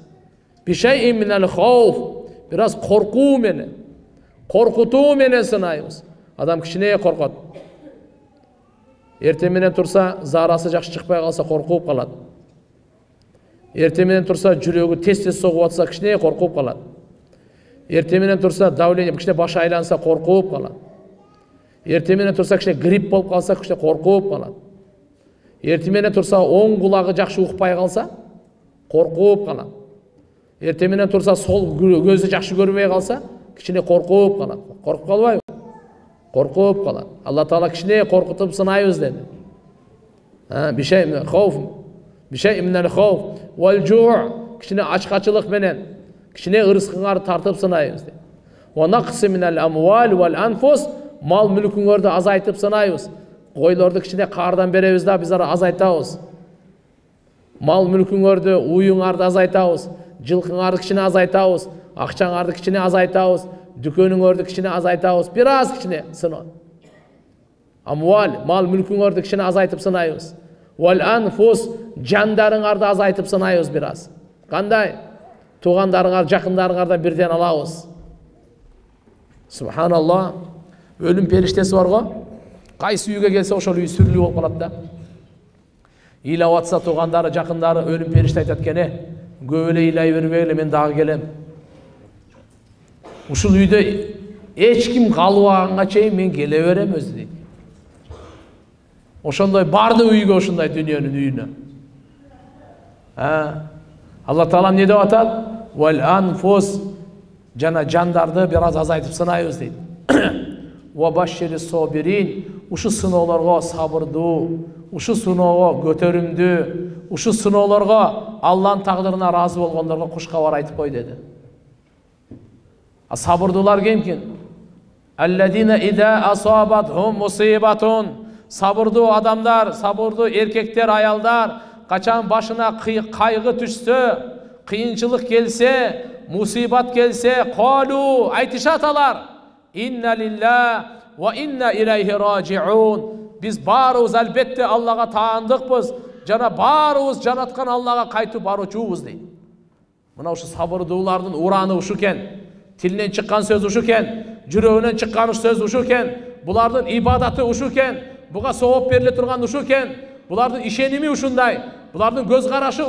бир аз коркуу менен сынайбыз адам кичине коркот эртең менен турса заарасы жакшы чыкпай калса коркуп калат эртең менен турса жүрөгү тез тез согуп атса кичине коркуп калат эртең менен турса давление кичине башы айланса коркуп калат эртең менен турса кичине грипп болуп калса кичине коркуп калат эртең менен турса оң кулагы жакшы укпай калса коркуп калат эртең менен турса сол көзү жакшы көрбөй калса кичине коркуп калат коркуп калбайбы коркуп калат алла таала кичине коркутуп сынайбыз деди кичине ачкачылык менен кішкене ырыскыңарды тартып сынайбыз мал мүлкүңөрдү азайтып сынайбыз койлорду кичине каардан беребиз да биз азайтабыз мал мүлкүңөрдү уюңарды азайтабыз жылкыңарды кичине азайтабыз акчаңарды кичине азайтабыз дүкөнүңөрдү кичине азайтабыз бир аз кичине сыноо амуал мал мүлкүңөрдү кичине азайтып сынайбыз анфус жандарыңарды азайтып сынайбыз бир аз кандай туғандарыңар жақындарыңардан бірден алабыз субханалла. Өлім періштесі бар ғой. Қайсы үйге келсе ошол үй сүрлүү болуп калат да. Ыйлап атса туугандары жакындары өлүм периште айтат экен э көп эле ыйлай бербегиле мен дагы келем ушул үйдө эч ким калбаганга чейин мен келе берем өзү дейт ошондой барды үйгө ушундай дүниөнүн үйүнө алла таала эмне деп атат анфус жана жандарды бир аз азайтып сынайбыз дейт собирин ушу сыноолорго сабырдуу ушу сыноого көтөрүмдүү ушу сыноолорго алланын тагдырына ыраазы болгондорго куш кабар айтып кой деди сабырдуулар кимки сабырдуу адамдар сабырдуу эркектер аялдар качан башына кайгы түшсө қиыншылық келсе мусибат келсе қалу айтышат алар инна лилля ва инна илайхи ражиун біз барыбыз әлбетте аллаға таандықпыз жана барыбыз жараткан аллаға кайтып баруучубуз дейт мына ушу сабырдуулардын ураны ушу экен тилинен чыккан сөз ушу экен жүрөгүнөн чыккан сөз ушу экен булардын ибадаты ушу экен буга сооп бериле турган ушу экен булардын ишеними ушундай булардын көз карашы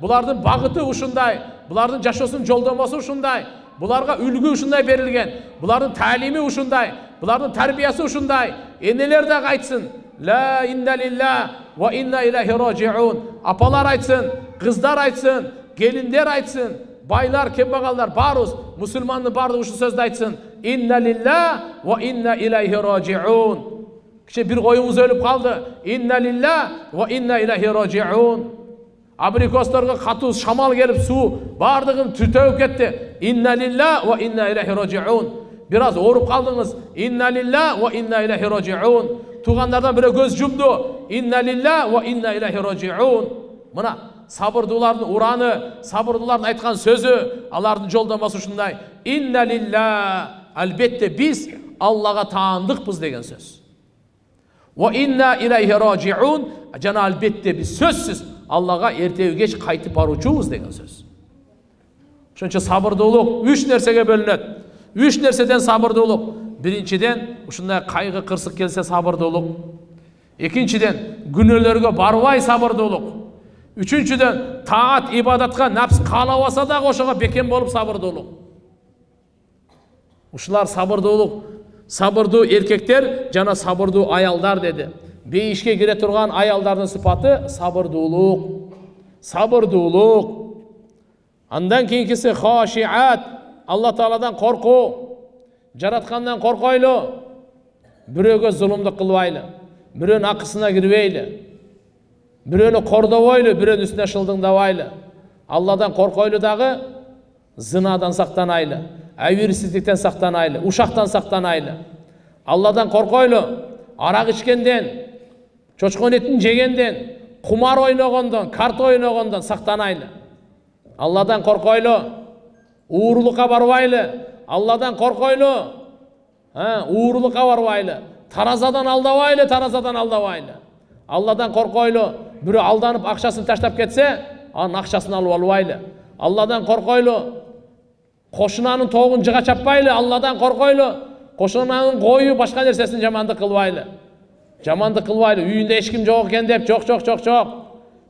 бұлардың бағыты ушундай бұлардың жашоосунун жолдомосу ушундай бұларға үлгі ушундай берилген бұлардың тәлими ушундай бұлардың тәрбиясы ушундай энелер дагы айтсын ла инна лилля ва инна илайхи ражиун апалар айтсын қыздар айтсын келиндер айтсын байлар кембагалдар баарыбыз мусулмандын баардыгы ушул сөздү айтсын инна лилля ва инна илайхи ражиун кичи бир коюңуз өлүп калды инна лилля ва инна илайхи ражиун абрикостарға қату шамал келіп су бардығын түтеуіп кетті инна лилля ва инна илайхи ражиун біраз ауырып қалдыңыз инна лилля ва инна илайхи ражиун туғандардан біреу көз жұмды инна лилля ва инна илайхи ражиун мына сабырдулардың ураны сабырдулардың айтқан сөзі алардың жолдамасы ушундай инна лилля әлбетте біз аллаға таандықпыз деген сөз ва инна илайхи ражиун жана әлбетте біз сөзсіз аллаға ертеу кеш қайтып баруучубуз деген сөз ошон үчүн сабырдуулук үч нерсеге бөлүнөт үч нерседен сабырдуулук биринчиден ушундай кайгы кырсык келсе сабырдуулук экинчиден күнөөлөргө барбай сабырдуулук үчүнчүдөн таат ибадатка напс каалабаса дагы ошого бекем болуп сабырдуулук ушулар сабырдуулук сабырдуу эркектер жана сабырдуу аялдар деди бейішке кіре тұрған аялдардың сыпаты сабырдуулық сабырдуулық андан кейінгісі хашиат алла тағаладан қорқу жаратқаннан қорқойлы біреуге зұлымдық қылбайлы біреудің ақысына кірбейлі біреуні қордобойлы біреудің үстіне шылдыңдабайлы алладан қорқойлы дағы зынадан сақтанайлы әуірсіздіктен сақтанайлы ушақтан сақтанайлы алладан қорқойлы арақ ішкенден чочкон этин жегенден кумар ойногондон карта ойногондон сактанайлы. Алладан коркойлу уурулукка барбайлы. Алладан коркойлу уурулукка барбайлы. Таразадан алдабайлы таразадан алдабайлы. Алладан коркойлу бирөө алданып акчасын таштап кетсе анын акчасын алып албайлы. Алладан коркойлу кошунанын тогун жыга чаппайлы. Алладан коркойлу кошунанын кою башка нерсесин жамандык кылбайлы. Жамандык кылбайлы үйүндө эч ким жок экен деп жок жок жок жок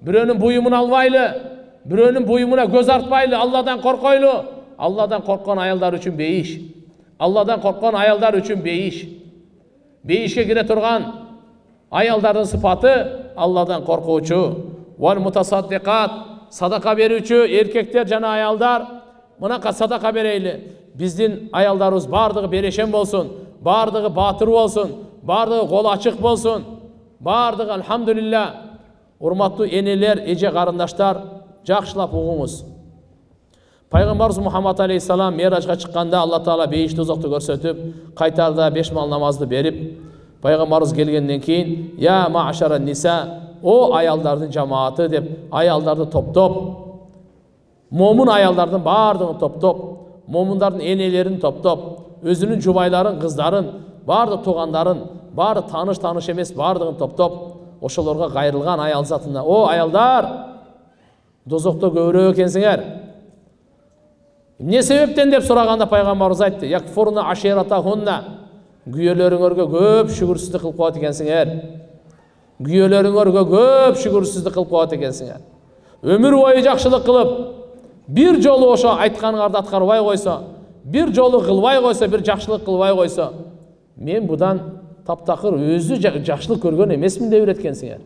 бирөөнүн буюмун албайлы бирөөнүн буюмуна көз артпайлы алладан коркойлу алладан корккон аялдар үчүн бейиш алладан корккон аялдар үчүн бейиш бейишке кире турган аялдардын сыпаты алладан коркуучу садака берүүчү эркектер жана аялдар. Мынакай садака берейли биздин аялдарыбыз баардыгы берешен болсун баардыгы баатыр болсун баардыгы колу ачык болсун баардыгы альхамдулилля урматтуу энелер эже карындаштар жакшылап угуңуз пайгамбарыбыз мухаммад алейхисалам меражга чыкканда алла таала бейиш тозокту көрсөтүп кайтарда беш мал намазды берип пайгамбарыбыз келгенден кийин я машара ниса о аялдардын жамааты деп аялдарды топтоп момун аялдардын баардыгын топтоп момундардын энелерин топтоп өзүнүн жубайларын кыздарын баардык туугандарын баары тааныш тааныш эмес баардыгын топтоп ошолорго кайрылган аял затына о аялдар дозокто көбүрөөк экенсиңер эмне себептен? деп сураганда пайгамбарыбыз айтты якфурна аширатахунна күйелеріңерге көп шүгүрсүздүк кылып коет экенсиңер күйелеріңерге көп шүгүрсүздүк кылып коет экенсиңер өмүр бою жакшылык кылып бир жолу ошо айтканыңарды аткарбай койсо бир жолу кылбай койсо бир жакшылык кылбай койсо мен будан таптакыр өзү жакшылык көргөн эмесмин деп берет экенсиңер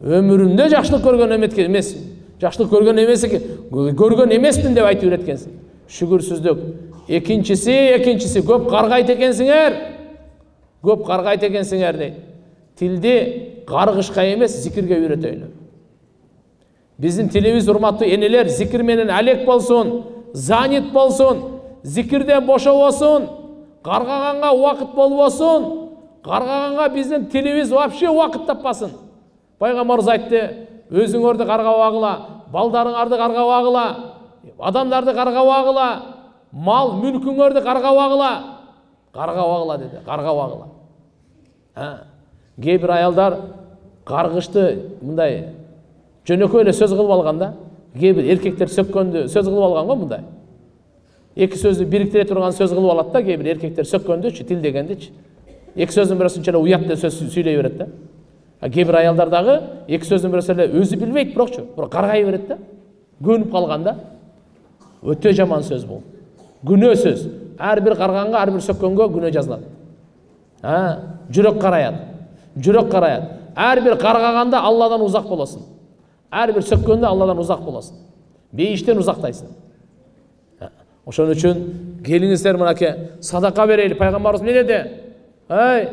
өмүрүмдө жакшылык көргөн эмес жакшылык көргөн эмес көргөн эмесмин деп айтып берет экенсиң шүгүрсүздүк екіншісі екіншісі көп қарғайт екенсіңер көп қарғайт екенсіңер дейді тілде қарғышқа емес зікірге үйретейлі біздің тіліміз урматтуу енелер зікір менен әлек болсын занят болсын зікірден бошобосун қарғағанға уақыт болбосун қарғағанға біздің тіліміз вообще уақыт таппасын пайғамбарымыз айтты өзүңөрдү каргабагыла балдарыңарды каргабагыла адамдарды каргабагыла мал мүлкүңөрдү каргабагыла каргабагыла деди каргабагыла кээ бир аялдар каргышты мындай жөнөкөй эле сөз кылып алган да кээ бир эркектер сөккөндү сөз кылып алган го мындай эки сөздү бириктире турган сөз кылып алат да кээ бир эркектер сөккөндүчү тилдегендичи эки сөздүн бирөөсүн эле уят деп сөз сүйлөй берет да кээ бир аялдар дагы эки сөздүн бирөөсү эле өзү билбейт бирокчу бирок каргай берет да көнүп калган да өтө жаман сөз бул күнөө сөз әрбір қарғанға әрбір сөккенге күнөө жазылады ә, жүрек қараяды жүрек қараяды әрбір қарғағанда алладан ұзақ боласың әрбір сөккенде алладан ұзақ боласың бейіштен ұзақтайсың ошон үчүн келиңиздер мынакей садака берели пайгамбарыбыз эмне деди ей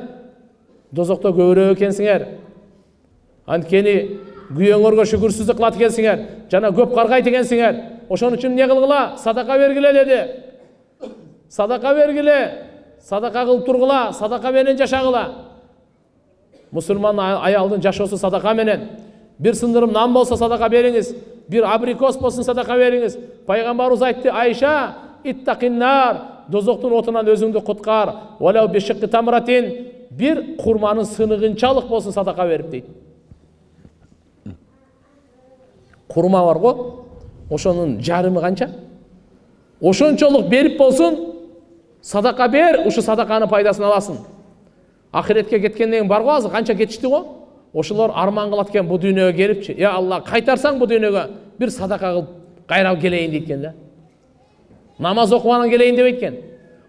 дозокто көбүрөөк экенсиңер анткени күйөөңөргө шүгүрсүздүк кылат экенсиңер жана көп каргайт экенсиңер ошон үчүн эмне кылгыла садака бергиле деди садака бергиле садака кылып тургула садака менен жашагыла мусулман аялдын жашоосу садака менен бир сындырым нан болсо садака бериңиз бир абрикос болсун садака бериңиз пайгамбарыбыз айтты айша иттакиннар дозоктун отунан өзүңдү куткар тамратин бир курманын сыныгынчалык болсун садака берип дейт курма бар го ошонун жарымы канча ошончолук берип болсун садака бер ушу садаканын пайдасын аласың ахиретке кеткенден кийин бар го азыр канча кетишти го ошолор арман кылат экен бул дүйнөгө келипчи е алла кайтарсаң бул дүйнөгө бир садака кылып кайра келейин дейт экен да. Намаз окуп анан келейин дебейт экен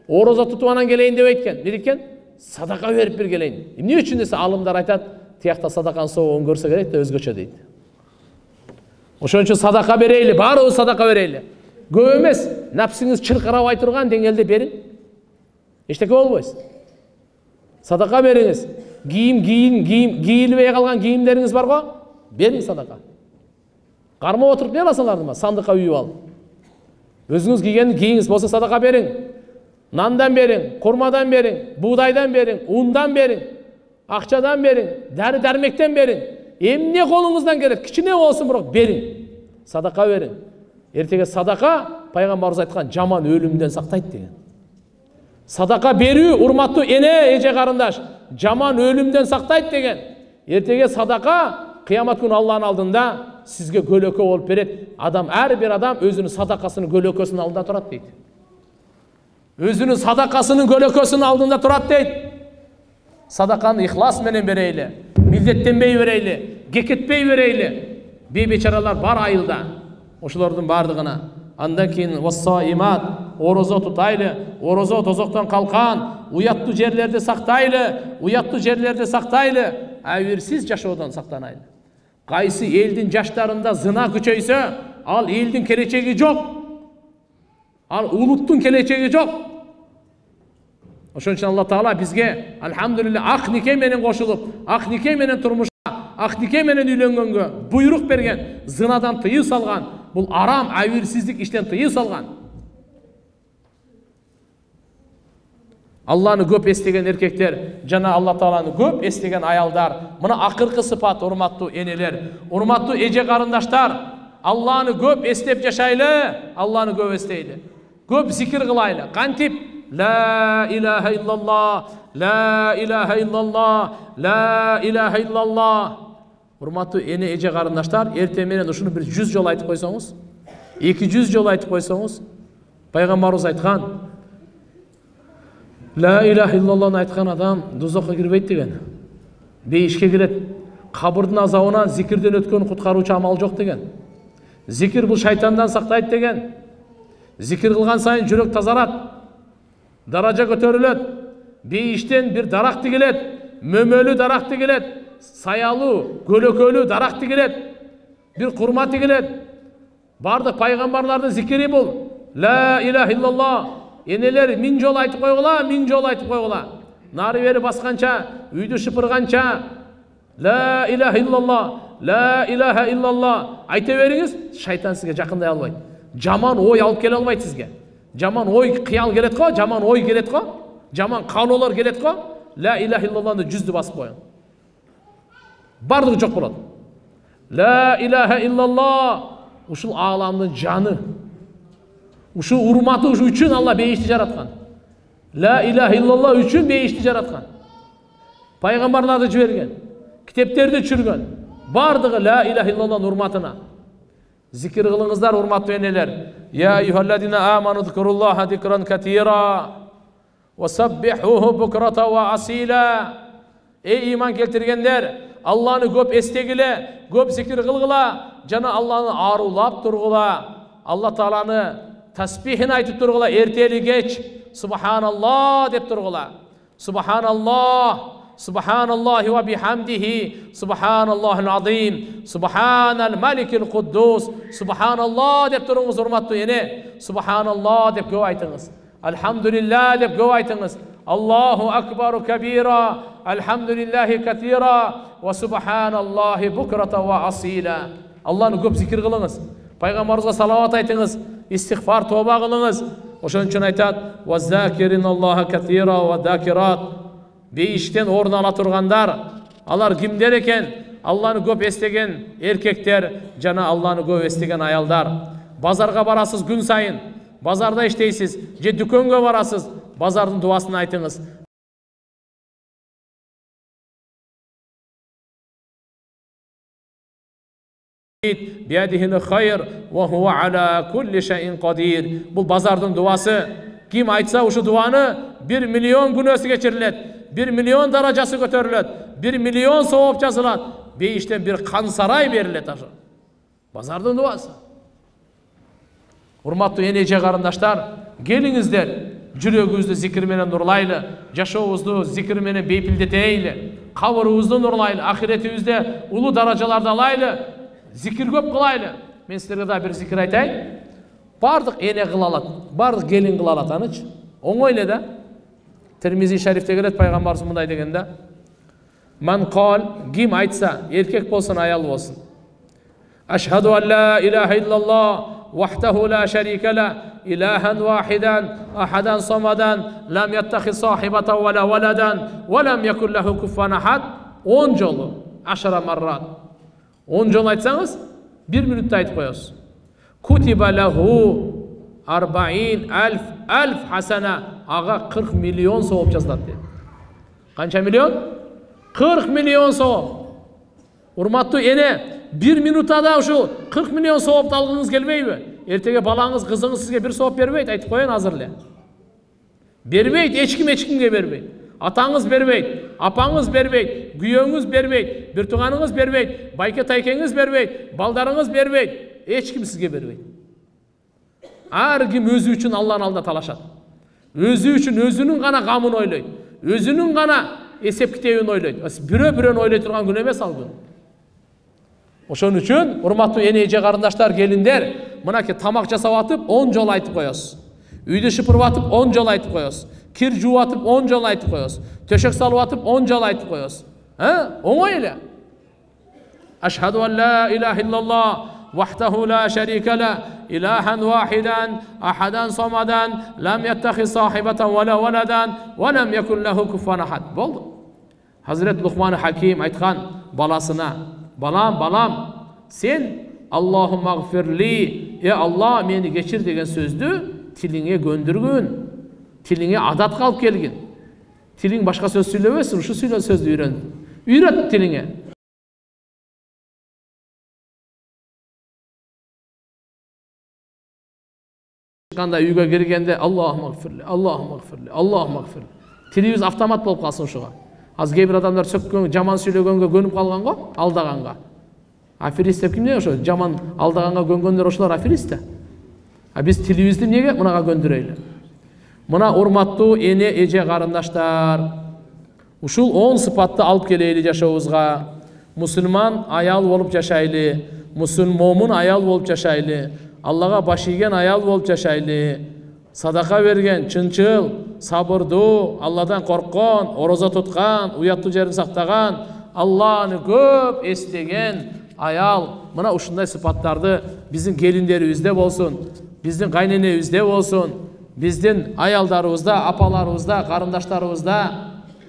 орозо тутуп анан келейин дебейт экен эмне дейт экен садака берип бир келейин эмне үчүн десе алымдар айтат тиякта садаканын соогун көрсө керек да өзгөчө дейт ошон үчүн садака берейли баарыбыз садака берейли көп эмес напсиңиз чыркырабай турган деңгээлде бериң ештеңе болбойсыз садақа беріңіз. Киім киім киім киілбей қалған киімдеріңіз бар ғой беріңіз садақа қармап отырып не аласың ма сандыққа үйіп алып өзіңіз киген киіңіз болса садақа берің нандан берің құрмадан берің будайдан берің ундан берің ақшадан берің дәрі дәрмектен берің эмне қолыңыздан келеді кішкене болсын бірақ берің садақа берің ертеге садақа пайғамбарымыз айтқан жаман өлімден сақтайды деген садақа беру урматтуу эне эже қарындаш жаман өлімден сақтайды деген ертеге садақа қиямат күні алланың алдында сізге көлөкө болып береді адам әрбір адам өзінің садақасының көлөкөсінің алдында тұрады дейді өзінің садақасының көлөкөсінің алдында тұрады дейді садақаны ихлас менен берейлі милдеттенбей берейлі кекетпей берейлі бейбечаралар бар айылда ошолордун баардыгына андан кийин имат орозо тутайлы орозо тозоктон калкан уяттуу жерлерди сактайлы уяттуу жерлерди сактайлы абийирсиз жашоодон сактанайлы кайсы элдин жаштарында зына күчөйсө ал элдин келечеги жок ал улуттун келечеги жок ошон үчүн алла таала бизге альхамдулилля ак нике менен кошулуп ак нике менен турмушка ак нике менен үйлөнгөнгө буйрук берген зынадан тыюу салган бул арам абийирсиздик иштен тыюу салган алланы көп естеген еркектер жана алла тағаланы көп естеген аялдар мына акыркы сыпат урматтуу энелер урматтуу эже карындаштар алланы көп эстеп жашайлы алланы көп эстейлі көп зикир кылайлы кантип ла илаха иллаллах ла илаха иллаллах ла илаха иллаллах урматтуу эне эже карындаштар эртең менен ушуну бир жүз жолу айтып койсоңуз эки жүз жолу айтып койсоңуз пайгамбарыбыз айткан ла иляха иллалланы айтқан адам дозаққа кірмейді деген бейішке кіреді қабірдің азабынан зикірден өткен құтқарушы амал жоқ деген зикір бұл шайтандан сақтайды деген зикір қылған сайын жүрек тазарады даража көтеріледі бейіштен бір дарақты келеді мөмөлі дарақты келеді саялу көлөкөлүү дарақты келеді бір құрматы келеді бардық пайғамбарлардың зикири бұл ла иляха иллаллах енелер миң жолу айтып койгула миң жолу айтып койгула нары бери басканча үйдү шыпырганча ла иляха иллаллах ла иляха иллаллах айта бериңиз шайтан сизге жакындай албайт жаман ой алып келе албайт сизге жаман ой кыял келет го жаман ой келет го жаман каалоолор келет го ла иляха иллаллахны жүздү басып коюң баардыгы жок болот ла иляха иллаллах ушул ааламдын жаны ушу урматы ушу үчүн алла бейишти жараткан ла иляха иллаллах үчүн бейишти жараткан пайгамбарларды жиберген китептерди түшүргөн баардыгы ла иляха иллаллахтын урматына зикир кылыңыздар урматтуу энелер я аyyuhalladina amanu zkurulloha zikran katira wasabbihuhu bukrata wa asila эй иман келтиргендер алланы көп эстегиле көп зикир кылгыла жана алланы аарулап тургула алла тааланы тасбихин айтып тұрғыла ертелі кеш субханалла деп тұрғыла субханаллах субханаллахи ва бихамдихи субханаллахил азим субханал маликил куддус субханалла деп тұрыңыз урматтуу ене субханалла деп көп айтыңыз альхамдулилля деп көп айтыңыз аллаху акбару кабира альхамдулиллахи катира ва субханаллахи букрата ва асила алланы көп зикір қылыңыз пайғамбарымызға салауат айтыңыз истихфар тоба қылыңыз ошон үчүн айтат бейиштен орын ала тургандар алар кимдер экен алланы көп эстеген эркектер жана алланы көп эстеген аялдар базарга барасыз күн сайын базарда иштейсиз же дүкөнгө барасыз базардын дубасын айтыңыз. Бұл базардың дуасы ким айтса ушу дуаны бир миллион күнөөсү кечирилет бир миллион даражасы көтөрүлөт бир миллион сооп жазылат бейиштен бир қан сарай берилет ошо базардын дубасы урматтуу энеже карындаштар келиңиздер жүрөгүбүздү зикир менен нурлайлы жашообузду зикир менен бейпилдетейли кабырыбызды нурлайлы ахиретибизде улуу даражаларды алайлы зикир көп кылайлы мен сіздерге дагы бир зикир айтайын. Бардық эне кыла алат бардық келин кыла алат анычы оңой эле да. Термизи шарифте келет пайгамбарыбыз мындай деген да ман кал ким айтса эркек болсун аял болсун ашхаду ан ла илаха иллаллах وحده لا شريك له إلها واحدا أحدا صمدا لم يتخذ صاحبة ولا ولدا ولم يكن له كفوا أحد. أنجل عشر مرات. أنجل أيتسانس بير منوت تايت قويس كتب له أربعين ألف ألف حسنة. أغا قرخ مليون صوب جزدت قنشة مليون؟ قرخ مليون صوب. Урматтуу эне бир минутада ушу 40 миллион сауапты алғыңыз келбейби? Ертеге балаңыз қызыңыз сізге бір сауап бербейді айтып қояйын азыр бербейді ешкім ешкімге бербейді атаңыз бербейді апаңыз бербейді күйеуіңіз бербейді бір туғаныңыз бербейді байке тайкеңіз бербейді балдарыңыз бербейді ешкім сізге бербейді әркім өзі үшін алланың алдында талашады өзі үшін өзінің ғана қамын ойлайды өзінің ғана есеп кітебін ойлайды бирөө бирөөнү ойлой күн эмес ал ошон үчүн урматтуу эне эже карындаштар келиндер мынакей тамак жасап атып он жолу айтып коесуз үйдү шыпырып атып он жолу айтып коесуз кир жууп атып он жолу айтып коесуз төшөк салып атып он жолу айтып коесуз оңой эле ашхаду ан ла илаха иллаллах وحده لا شريك له إلها واحدا أحدا صمدا لم يتخذ صاحبة ولا ولدا ولم يكن له كفوا أحد болды Hazret Luqman Hakim айтқан баласына балам балам сен аллахумағфирли е алла мені кешір деген сөзді тіліңе көндірген тіліңе адат қалып келген тілің башқа сөз сөйлемесін ушу сөзді үйрен үйрет тіліңе шыққанда үйге кіргенде аллаху аллаху аллаху тіліміз автомат болып қалсын ушуга азыр кээ бир адамдар сөккөн жаман сүйлөгөнгө көнүп калган го алдаганга аферист деп кимде ошо жаман алдаганга көнгөндөр ошолор аферист да а биз тилибизди эмнеге мынага көндүрөйлү мына урматтуу эне эже карындаштар ушул он сыпатты алып келели жашообузга мусулман аял болуп жашайлы момун аял болуп жашайлы аллаға баш ийген аял болып жашайлы садақа берген чынчыл сабырдуу алладан корккон орозо туткан уяттуу жерин сактаган алланы көп эстеген аял мына ушундай сыпаттарды биздин келиндерибизде болсун биздин кайненебизде болсун биздин аялдарыбызда апаларыбызда карындаштарыбызда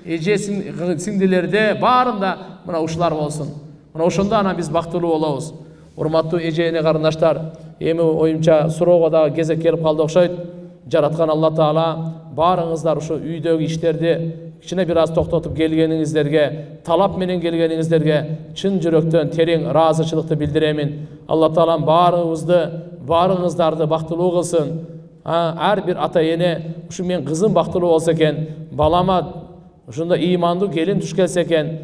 эже сиңдилерде баарында мына ушулар болсун мына ошондо анан биз бактылуу болобуз урматтуу эже эне карындаштар эми оюмча суроого дагы кезек келип калды окшойт жараткан алла таала баарыңыздар ушу үйдөгү иштерди кичине бир аз токтотуп келгениңиздерге талап менен келгениңиздерге чын жүрөктөн терең ыраазычылыкты билдиремин алла таалам баарыбызды баарыңыздарды бактылуу кылсын ар бир ата эне ушу менин кызым бактылуу болсо экен балама ушундай ыймандуу келин туш келсе экен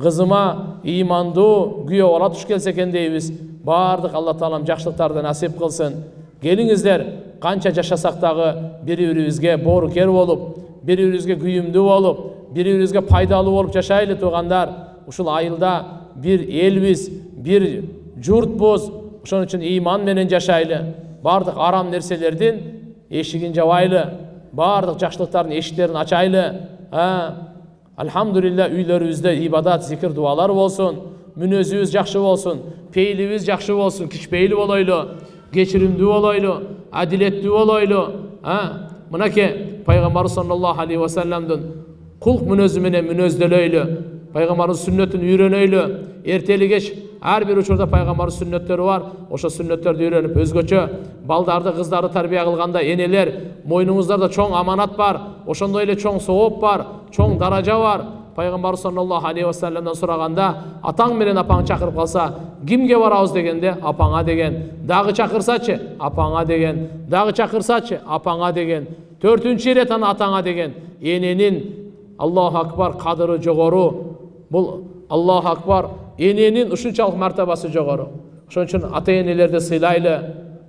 кызыма ыймандуу күйөө бала туш келсе экен дейбиз бардық алла тағалам жақсылықтарды нәсіп қылсын келіңіздер қанша жашасақ дағы бір бірімізге боркер болып бір бірімізге күйімді болып бір бірімізге пайдалы болып жашайлы туғандар ушул айылда бір елбіз бір жұртпыз ошон үчүн иман менен жашайлы. Бардық арам нерселердин эшигин жабайлы бардық жакшылыктардын эшиктерин ачайлы альхамдулилля үйлөрүбүздө ибадат зикир дуалар болсун мүнөзүбүз жакшы болсун пейилибиз жакшы болсун кичпейли болойлу кечиримдүү болойлу адилеттүү болойлу мынакей пайгамбарыбыз саллаллаху алейхи вассаламдын кулк мүнөзү менен мүнөздөлөйлү пайгамбарыбыз сүннөтүн үйрөнөйлү эртели кеч ар бир учурда пайгамбарыбыз сүннөттөрү бар ошо сүннөттөрдү үйрөнүп өзгөчө балдарды кыздарды тарбия кылганда энелер мойнуңуздарда чоң аманат бар ошондой эле чоң сооп бар чоң даража бар пайғамбар саллаллаху алейхи уассаламдан сұрағанда атаң менен апаң шақырып қалса кімге барабыз дегенде апаңа деген дағы шақырсачы апаңа деген дағы шақырсачы апаңа деген төртінші рет ана атаңа деген ененің аллаху акбар қадыры жоғары. Бұл аллаху акбар ененің ушунчалык мәртебасы жоғары. Ошон үчүн ата энелерди сыйлайлы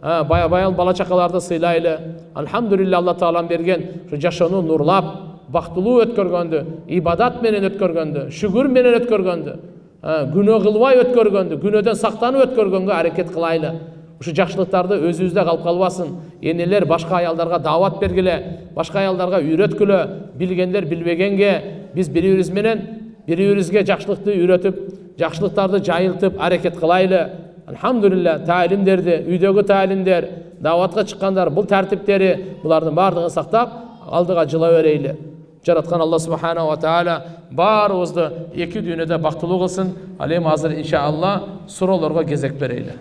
баян бала чакаларды сыйлайлы. Альхамдулилля алла таалам берген ушу жашоону нурлап бактылуу өткөргөндү ибадат менен өткөргөндү шүгүр менен өткөргөндү күнөө кылбай өткөргөндү күнөөдөн сактанып өткөргөнгө аракет кылайлы. Ушу жакшылыктарды өзүбүздө калып калбасын. Энелер башка аялдарга даават бергиле башка аялдарга үйрөткүлө билгендер билбегенге биз бири бирибиз менен бири бирибизге жакшылыкты үйрөтүп жакшылыктарды жайылтып аракет кылайлы. Альхамдулилля таалимдерди үйдөгү таалимдер дааватка чыккандар бул тартиптери булардын баардыгын сактап алдыга жыла берейли жараткан алла субханала тағала баарыбызды эки дүйнөдө бактылуу кылсын ал эми азыр иншалла суроолорго кезек берели